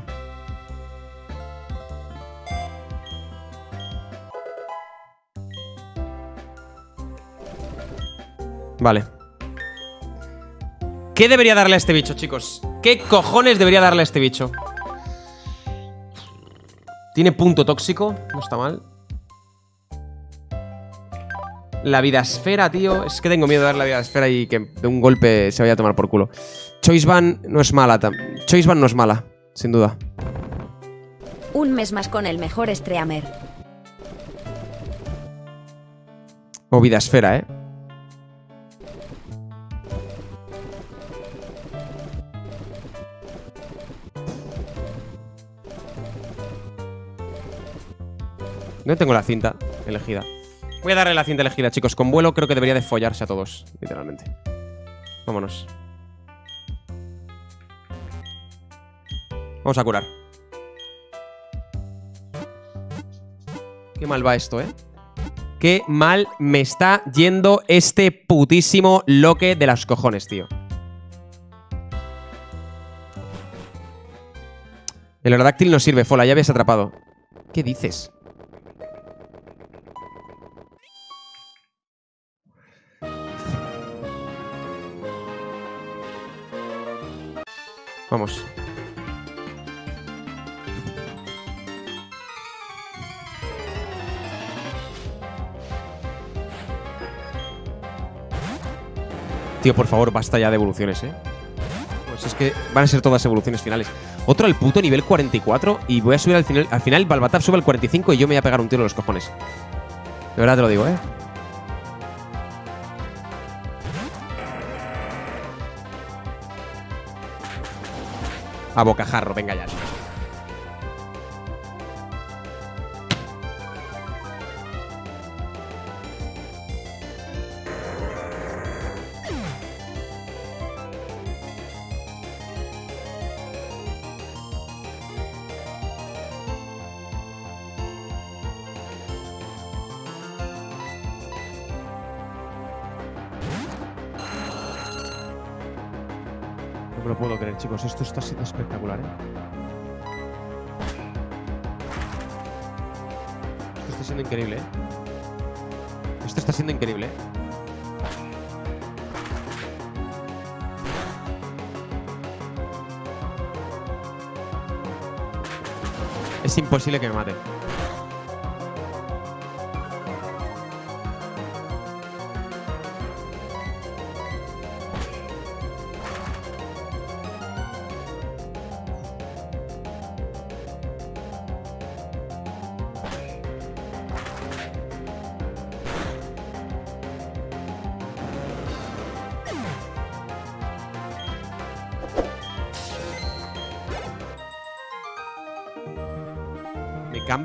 Vale. ¿Qué debería darle a este bicho, chicos? ¿Qué cojones debería darle a este bicho? Tiene punto tóxico, no está mal. La vida esfera, tío. Es que tengo miedo de darle la vida esfera y que de un golpe se vaya a tomar por culo. Choice Ban no es mala. Choice Ban no es mala, sin duda. Un mes más con el mejor streamer. O vida esfera, eh. Tengo la cinta elegida. Voy a darle la cinta elegida, chicos. Con vuelo creo que debería de follarse a todos, literalmente. Vámonos. Vamos a curar. Qué mal va esto, ¿eh? Qué mal me está yendo este putísimo loque de las cojones, tío. El Aerodáctil no sirve, Fola, ya habías atrapado. ¿Qué dices? Vamos. Tío, por favor, basta ya de evoluciones, ¿eh? Pues es que van a ser todas evoluciones finales. Otro al puto nivel 44 y voy a subir al final. Al final, Balbatap sube al 45 y yo me voy a pegar un tiro en los cojones. De verdad te lo digo, ¿eh? A bocajarro, venga ya. Puedo creer, chicos. Esto está siendo espectacular, ¿eh? Esto está siendo increíble, ¿eh? Esto está siendo increíble, ¿eh? Es imposible que me mate.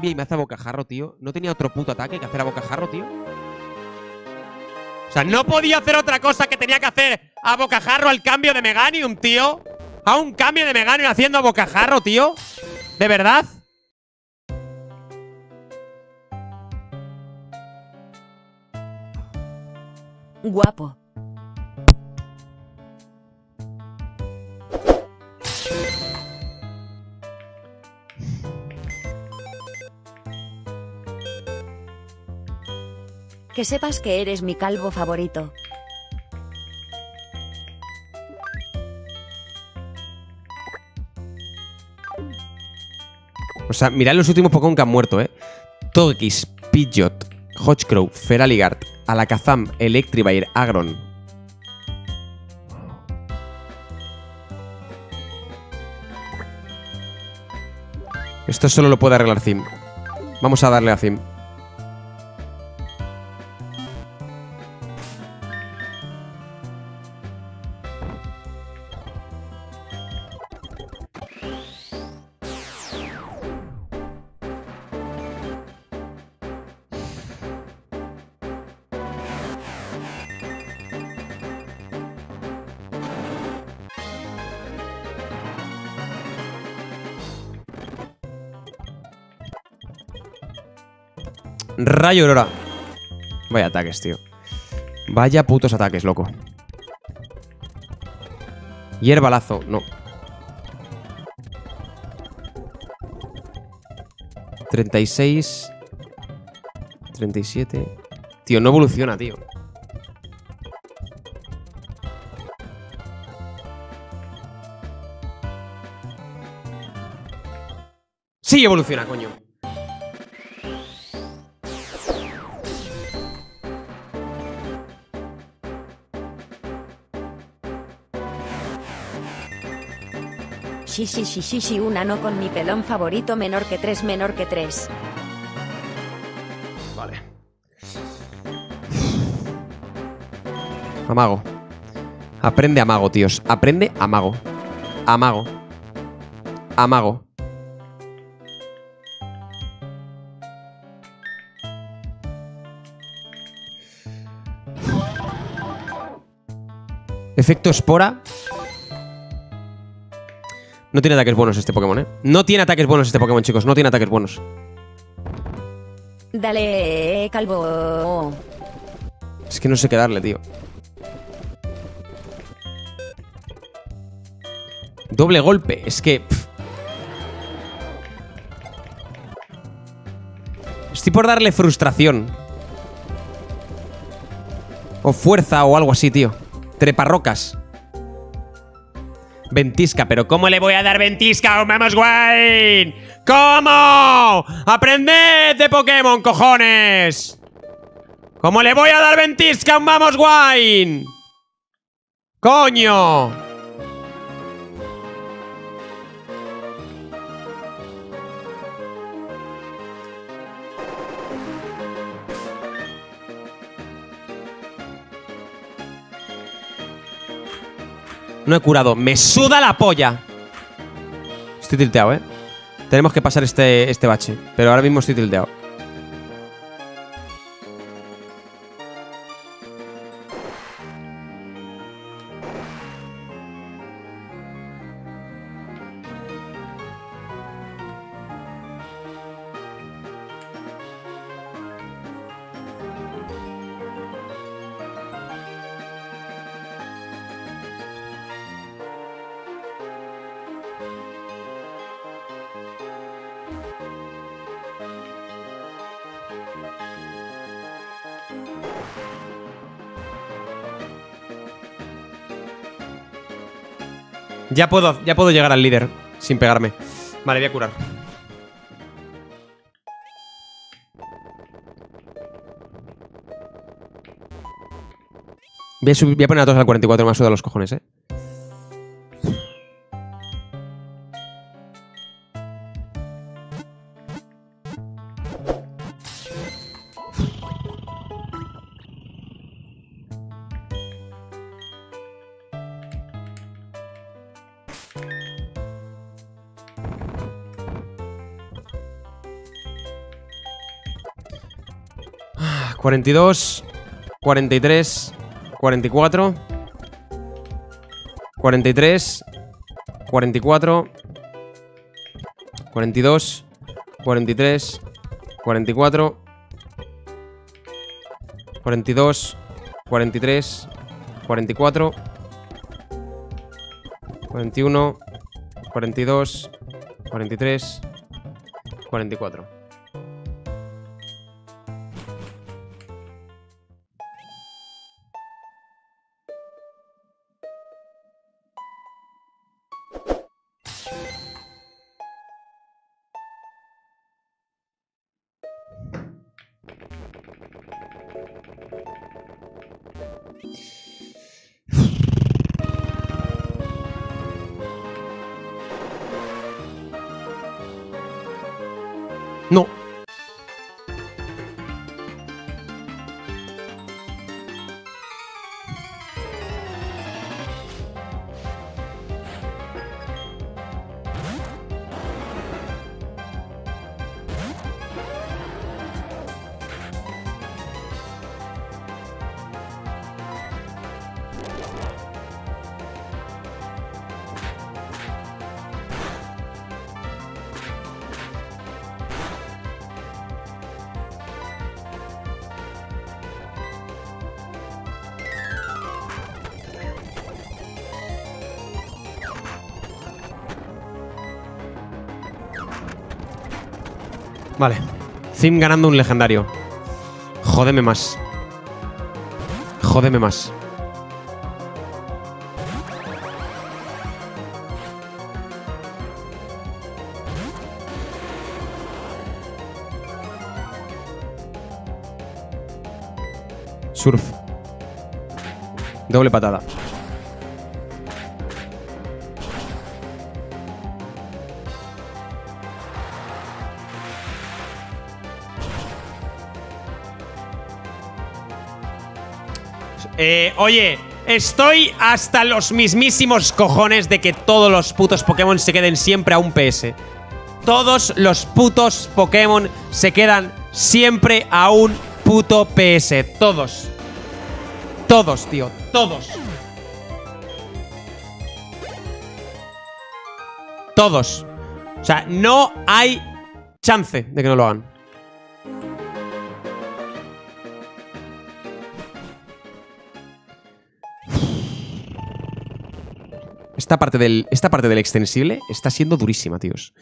Y me hace a bocajarro, tío. No tenía otro puto ataque que hacer a bocajarro, tío. O sea, no podía hacer otra cosa que tenía que hacer a bocajarro al cambio de Meganium, tío. A un cambio de Meganium haciendo a bocajarro, tío. ¿De verdad? Guapo. Que sepas que eres mi calvo favorito. O sea, mirad los últimos Pokémon que han muerto, ¿eh? Togekiss, Pidgeot, Hodgecrow, Feraligard, Alakazam, Electrivire, Agron. Esto solo lo puede arreglar Zim. Vamos a darle a Zim. Rayo Aurora. Vaya ataques, tío. Vaya putos ataques, loco. Hierbalazo, no. 36 37 Tío, no evoluciona, tío. Sí, evoluciona, coño. Sí, sí, sí, sí, sí, una no con mi pelón favorito menor que 3, menor que 3. Vale. Amago. Aprende amago, tíos. Aprende amago. Amago. Amago. Efecto espora. No tiene ataques buenos este Pokémon, ¿eh? No tiene ataques buenos este Pokémon, chicos. No tiene ataques buenos. Dale, calvo. Es que no sé qué darle, tío. Doble golpe. Es que... Estoy por darle frustración. O fuerza o algo así, tío. Treparrocas. Ventisca, pero ¿cómo le voy a dar ventisca a un Vamos Wayne? ¿Cómo? ¡Aprended de Pokémon, cojones! ¿Cómo le voy a dar ventisca a un Vamos Wine? ¡Coño! No he curado. ¡Me suda la polla! Estoy tilteado, ¿eh? Tenemos que pasar este, este bache. Pero ahora mismo estoy tilteado. Ya puedo, ya puedo llegar al líder sin pegarme. Vale, voy a curar. Voy a, voy a poner a todos al 44, me ha sudado los cojones, eh. 42, 43, 44, 43, 44, 42, 43, 44, 42, 43, 44, 41, 42, 43, 44. Zim ganando un legendario. Jódeme más. Jódeme más. Surf. Doble patada. Eh, oye, estoy hasta los mismísimos cojones de que todos los putos Pokémon se queden siempre a un PS. Todos los putos Pokémon se quedan siempre a un puto PS. Todos. Todos, tío. Todos. Todos. O sea, no hay chance de que no lo hagan. Esta parte del, esta parte del extensible está siendo durísima, tíos.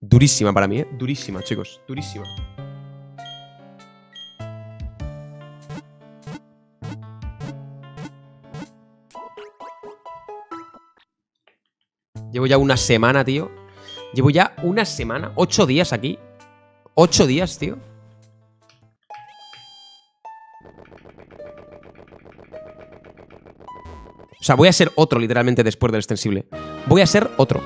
Durísima para mí, ¿eh? Durísima, chicos. Durísima. Llevo ya una semana, tío. Llevo ya una semana. Ocho días aquí. Ocho días, tío. O sea, voy a ser otro literalmente después del extensible. Voy a ser otro.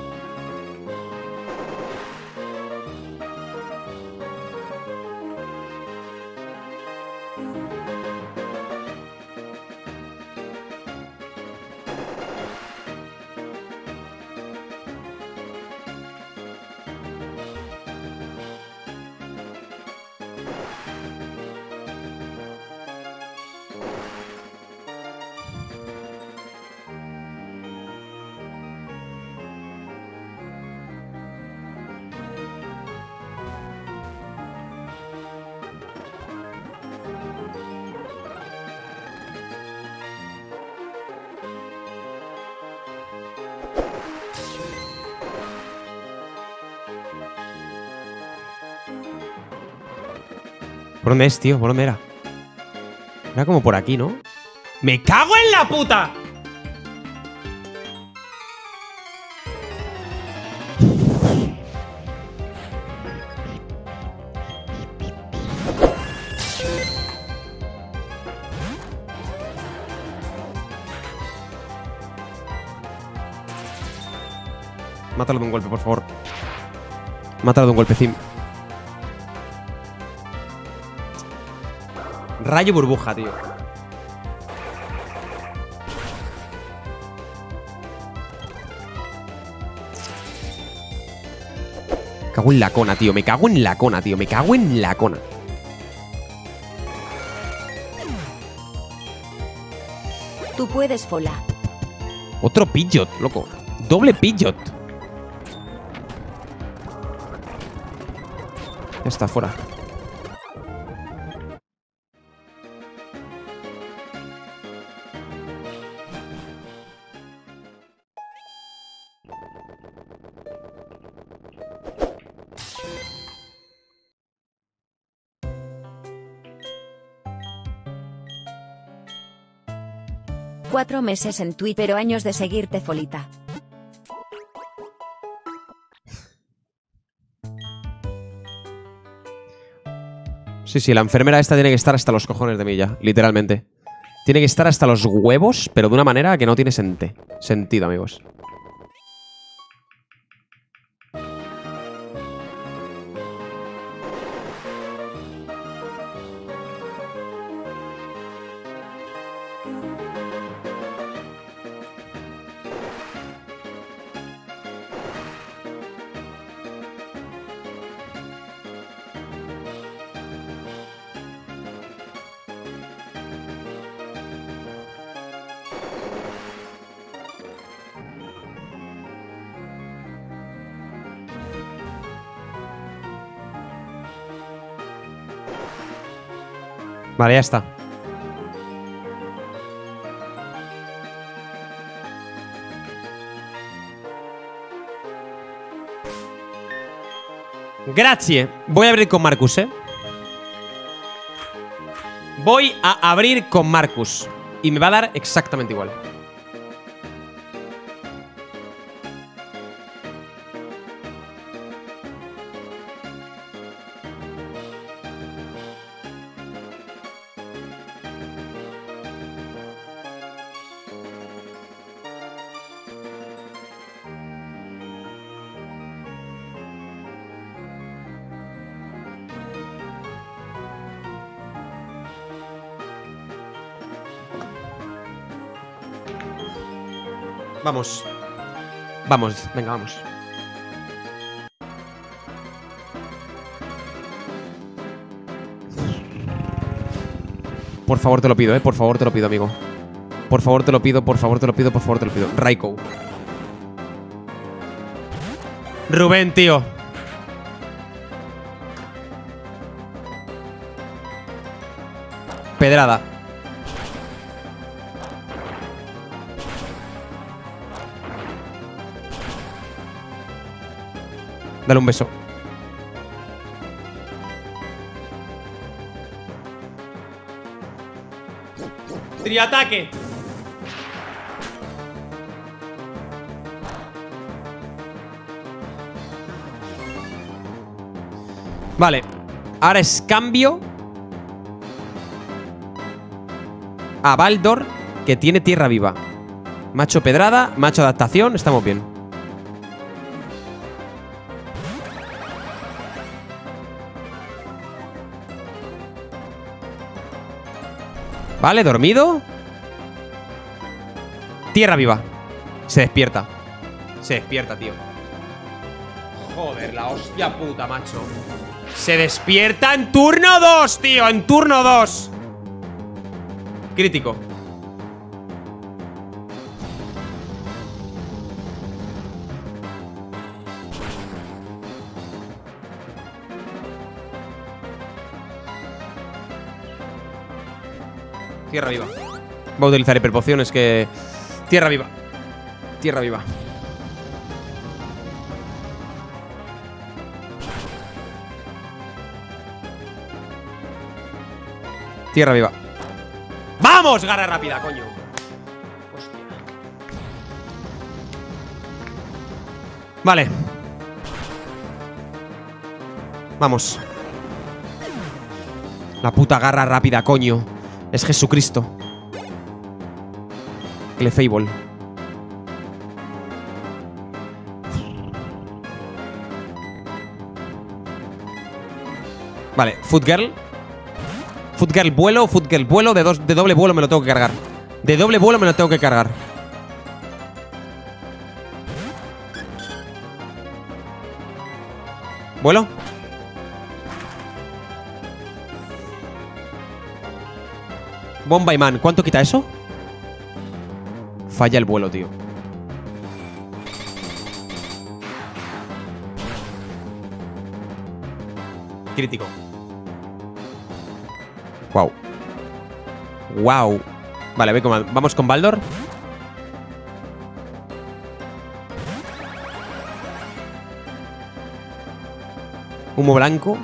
Dónde es, tío? ¿Por dónde era? Era como por aquí, ¿no? ¡Me cago en la puta! Mátalo de un golpe, por favor. Mátalo de un golpecín. Rayo burbuja, tío. Me cago en la cona, tío. Me cago en la cona, tío. Me cago en la cona. Tú puedes, Fola. Otro Pidgeot, loco. Doble Pidgeot. Ya está, fuera. Cuatro meses en Twitter, pero años de seguirte, Folita. Sí, sí, la enfermera esta tiene que estar hasta los cojones de mí ya, literalmente. Tiene que estar hasta los huevos, pero de una manera que no tiene sente- sentido, amigos. Vale, ya está. Gracias. Voy a abrir con Marcus, ¿eh? Voy a abrir con Marcus. Y me va a dar exactamente igual. Vamos. Vamos, venga, vamos. Por favor, te lo pido, eh. Por favor, te lo pido, amigo. Por favor, te lo pido, por favor, te lo pido, por favor, te lo pido. Raiko. Rubén, tío. Pedrada. Dale un beso. Triataque. Vale. Ahora es cambio a Baldor, que tiene tierra viva. Macho pedrada, macho adaptación, estamos bien. Vale, dormido. Tierra viva. Se despierta. Se despierta, tío. Joder, la hostia puta, macho. Se despierta en turno 2, tío. En turno 2. Crítico. Tierra viva. Va a utilizar hiperpociones que... Tierra viva. Tierra viva. Tierra viva. ¡Vamos! Garra rápida, coño. Vale. Vamos. La puta garra rápida, coño. Es Jesucristo. Clefable. Vale, Foot Girl. Foot Girl vuelo, Foot Girl vuelo. De, dos, de doble vuelo me lo tengo que cargar. De doble vuelo me lo tengo que cargar. ¿Vuelo? Bomba man. ¿Cuánto quita eso? Falla el vuelo, tío. Crítico. Wow. Wow. Vale, ve con- vamos con Baldor. Humo blanco.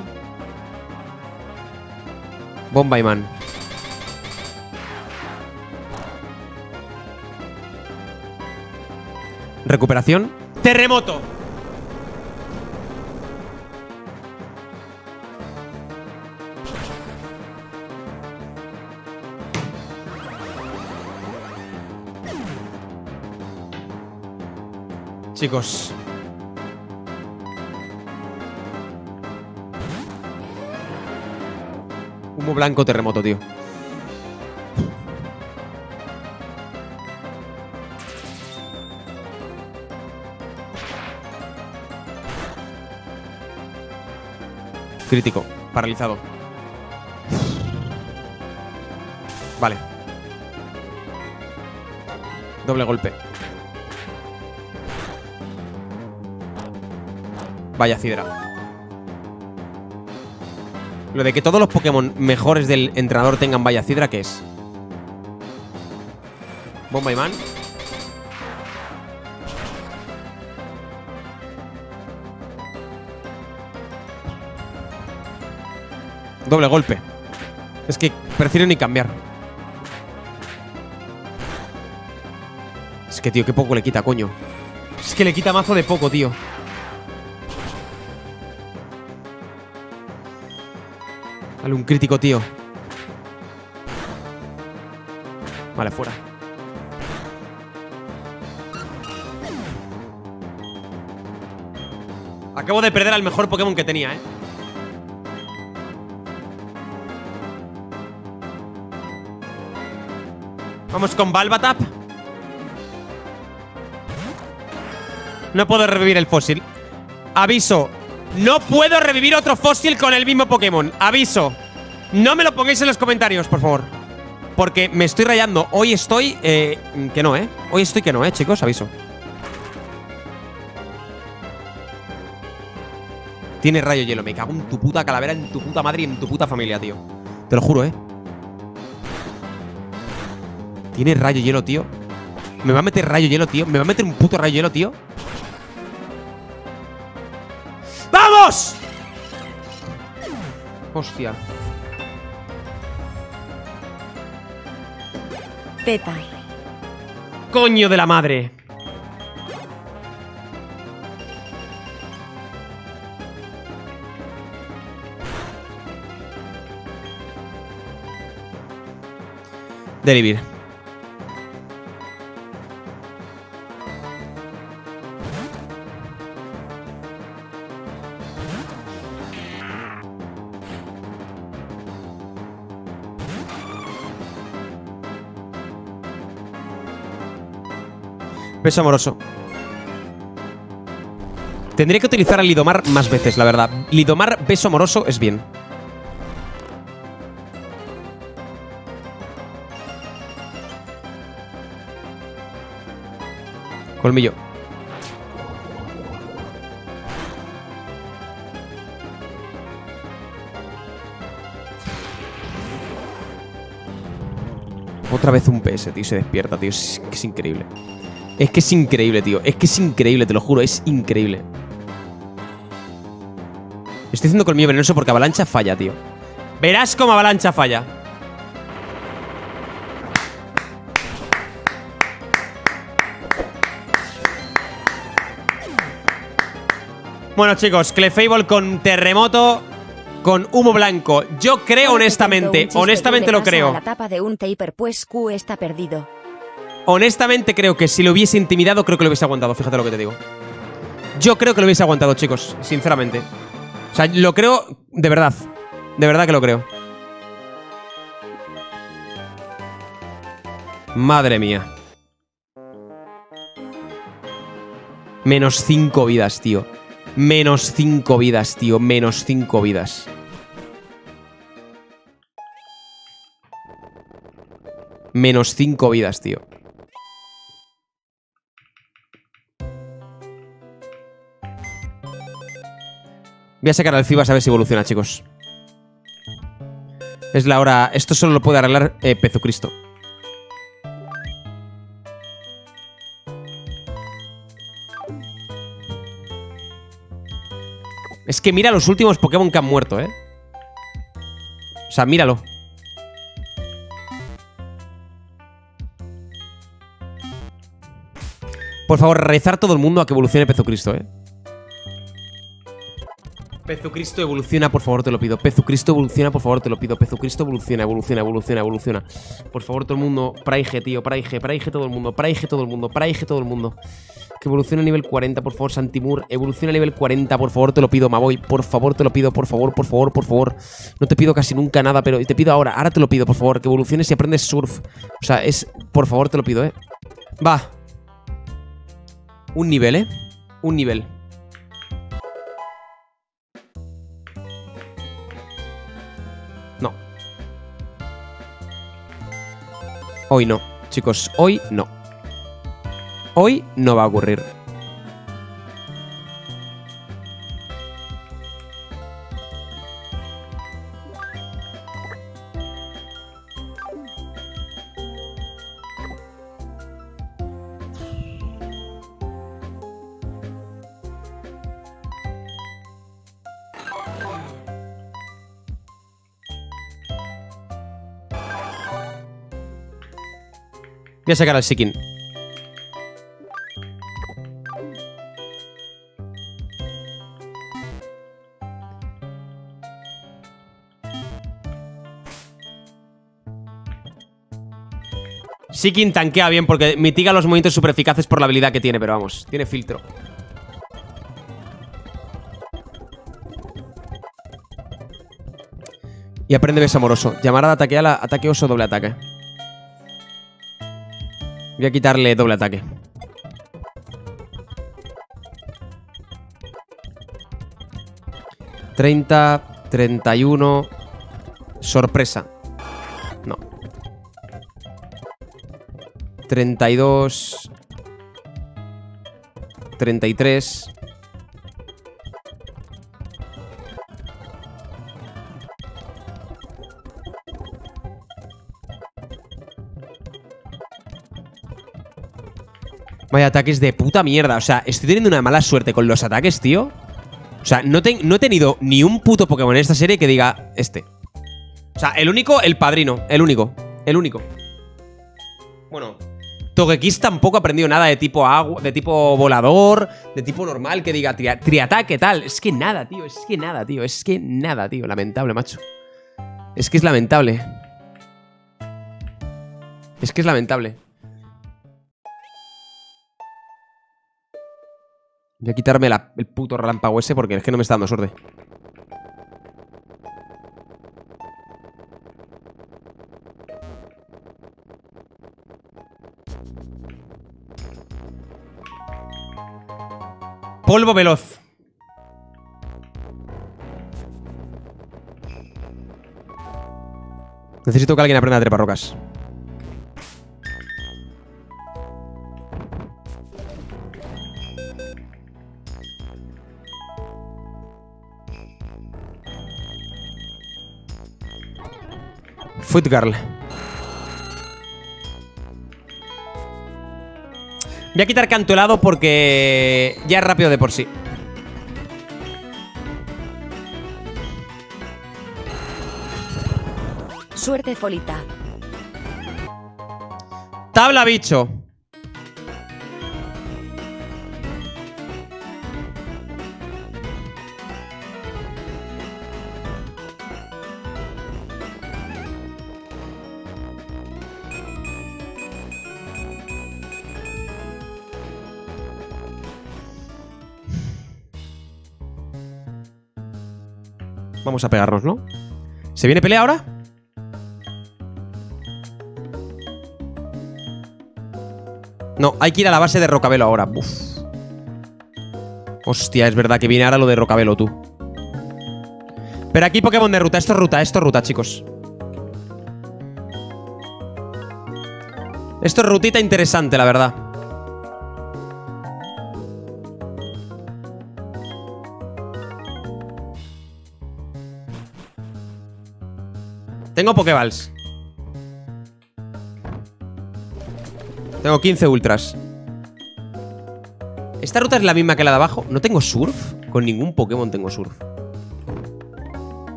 Bomba y man. Recuperación. Terremoto. Chicos. Humo blanco terremoto, tío. Crítico. Paralizado. Vale. Doble golpe. Vaya cidra. Lo de que todos los Pokémon mejores del entrenador tengan vaya cidra, ¿qué es? Bomba y Doble golpe. Es que prefiero ni cambiar. Es que, tío, qué poco le quita, coño. Es que le quita mazo de poco, tío. Dale un crítico, tío. Vale, fuera. Acabo de perder al mejor Pokémon que tenía, ¿eh? Vamos con Balbatap. No puedo revivir el fósil. Aviso. No puedo revivir otro fósil con el mismo Pokémon. Aviso. No me lo pongáis en los comentarios, por favor. Porque me estoy rayando. Hoy estoy... eh, que no, ¿eh? Hoy estoy que no, ¿eh, chicos? Aviso. Tiene rayo hielo. Me cago en tu puta calavera, en tu puta madre y en tu puta familia, tío. Te lo juro, ¿eh? Tiene rayo hielo, tío. Me va a meter rayo hielo, tío. Me va a meter un puto rayo hielo, tío. ¡Vamos! Hostia. Teta. Coño de la madre. Delivir. Beso amoroso. Tendría que utilizar a Lidomar más veces, la verdad. Lidomar beso amoroso es bien. Colmillo. Otra vez un PS, tío, se despierta, tío. Es, es increíble. Es que es increíble, tío. Es que es increíble, te lo juro. Es increíble. Estoy haciendo colmillo venenoso porque avalancha falla, tío. Verás cómo avalancha falla. Bueno, chicos, Clefable con terremoto, con humo blanco. Yo creo honestamente, honestamente lo creo. La tapa de un taper, pues Q está perdido. Honestamente creo que si lo hubiese intimidado, creo que lo hubiese aguantado. Fíjate lo que te digo. Yo creo que lo hubiese aguantado, chicos. Sinceramente. O sea, lo creo de verdad. De verdad que lo creo. Madre mía. Menos cinco vidas, tío. Menos cinco vidas, tío. Menos cinco vidas. Menos cinco vidas, tío. Voy a sacar al Fibas a ver si evoluciona, chicos. Es la hora... Esto solo lo puede arreglar eh, Pezucristo. Es que mira los últimos Pokémon que han muerto, ¿eh? O sea, míralo. Por favor, rezar todo el mundo a que evolucione Pezucristo, ¿eh? Pezucristo evoluciona, por favor, te lo pido. Pezucristo evoluciona, por favor, te lo pido. Pezucristo evoluciona, evoluciona, evoluciona, evoluciona. Por favor, todo el mundo. Praige, tío, Praige, Praige todo el mundo. Praige todo el mundo, Praige todo el mundo. Que evolucione a nivel 40, por favor, Santimur. Evoluciona a nivel 40, por favor, te lo pido, Maboy. Por favor, te lo pido, por favor, por favor, por favor. No te pido casi nunca nada, pero te pido ahora. Ahora te lo pido, por favor. Que evoluciones y aprendes surf. O sea, es. Por favor, te lo pido, eh. Va. Un nivel, eh. Un nivel. Hoy no, chicos, hoy no. Hoy no va a ocurrir. Voy a sacar al Sikin. Sikin tanquea bien porque mitiga los movimientos super eficaces por la habilidad que tiene, pero vamos, tiene filtro. Y aprende beso amoroso. Llamada de ataque a la ataque oso doble ataque. Voy a quitarle doble ataque. Treinta, treinta y uno. Sorpresa. No. Treinta y dos. Treinta y tres. Vaya ataques de puta mierda. O sea, estoy teniendo una mala suerte con los ataques, tío. O sea, no, no he tenido ni un puto Pokémon en esta serie que diga este. O sea, el único, el padrino. El único. El único. Bueno, Togekiss tampoco ha aprendido nada de tipo agua, de tipo volador, de tipo normal que diga tri triataque, tal. Es que nada, tío. Es que nada, tío. Es que nada, tío. Lamentable, macho. Es que es lamentable. Es que es lamentable. Voy a quitarme la- el puto relámpago ese porque es que no me está dando suerte. Polvo veloz. Necesito que alguien aprenda a trepar rocas. Foot Girl. Voy a quitar canto helado porque ya es rápido de por sí. Suerte Folita. Tabla bicho. Vamos a pegarnos, ¿no? ¿Se viene pelea ahora? No, hay que ir a la base de Rocabelo ahora. Uf. Hostia, es verdad que viene ahora lo de Rocabelo, tú. Pero aquí Pokémon de ruta. Esto es ruta, esto es ruta, chicos. Esto es rutita interesante, la verdad. Tengo Pokéballs. Tengo 15 ultras. ¿Esta ruta es la misma que la de abajo? ¿No tengo surf? Con ningún Pokémon tengo surf.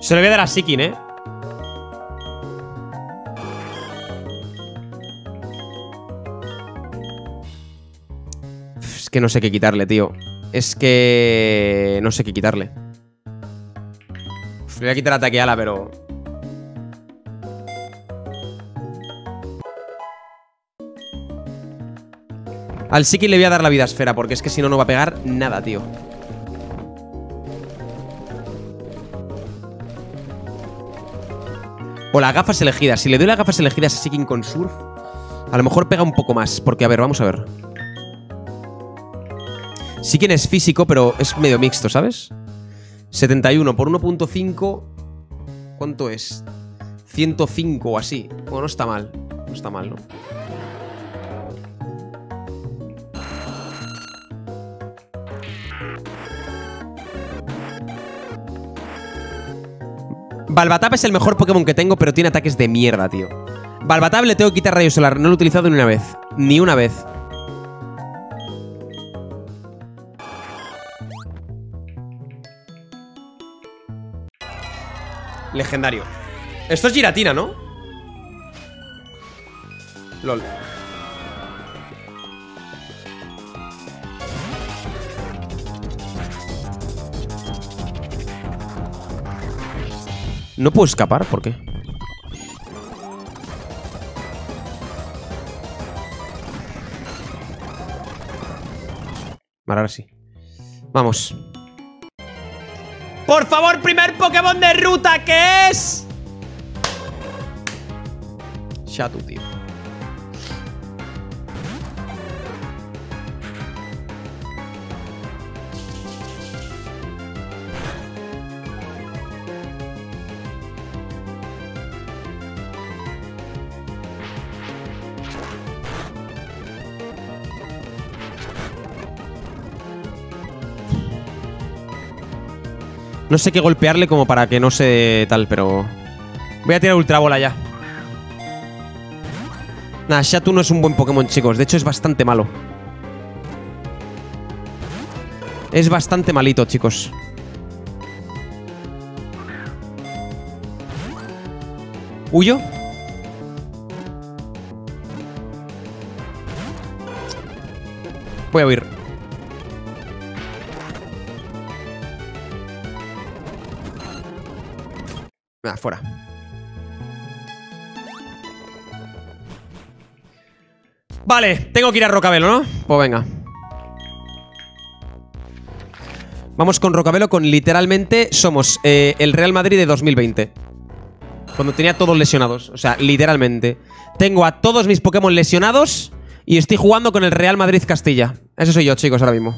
Se lo voy a dar a Sikin, ¿eh? Que no sé qué quitarle, tío. Es que... No sé qué quitarle. Le voy a quitar ataque ala, pero... Al Siki le voy a dar la vida esfera, porque es que si no, no va a pegar nada, tío. O las gafas elegidas. Si le doy las gafas elegidas a Sikin con Surf, a lo mejor pega un poco más. Porque, a ver, vamos a ver. Sikin es físico, pero es medio mixto, ¿sabes? 71 por 1.5. ¿Cuánto es? 105 o así. Bueno, no está mal. No está mal, ¿no? Balbatap es el mejor Pokémon que tengo, pero tiene ataques de mierda, tío. Balbatap le tengo que quitar rayo solar. No lo he utilizado ni una vez. Ni una vez. Legendario. Esto es Giratina, ¿no? No puedo escapar, ¿por qué? Sí. Vamos. Por favor, primer Pokémon de ruta, ¿qué es? Shatu. No sé qué golpearle como para que no se tal, pero... Voy a tirar Ultra Bola ya. Nada, Shatu no es un buen Pokémon, chicos. De hecho, es bastante malo. Es bastante malito, chicos. ¿Huyo? Voy a huir. Ah, fuera. Vale, tengo que ir a Rocabelo, ¿no? Pues venga. Vamos con Rocabelo con literalmente somos eh, el Real Madrid de 2020. Cuando tenía todos lesionados. O sea, literalmente. Tengo a todos mis Pokémon lesionados y estoy jugando con el Real Madrid Castilla. Eso soy yo, chicos, ahora mismo.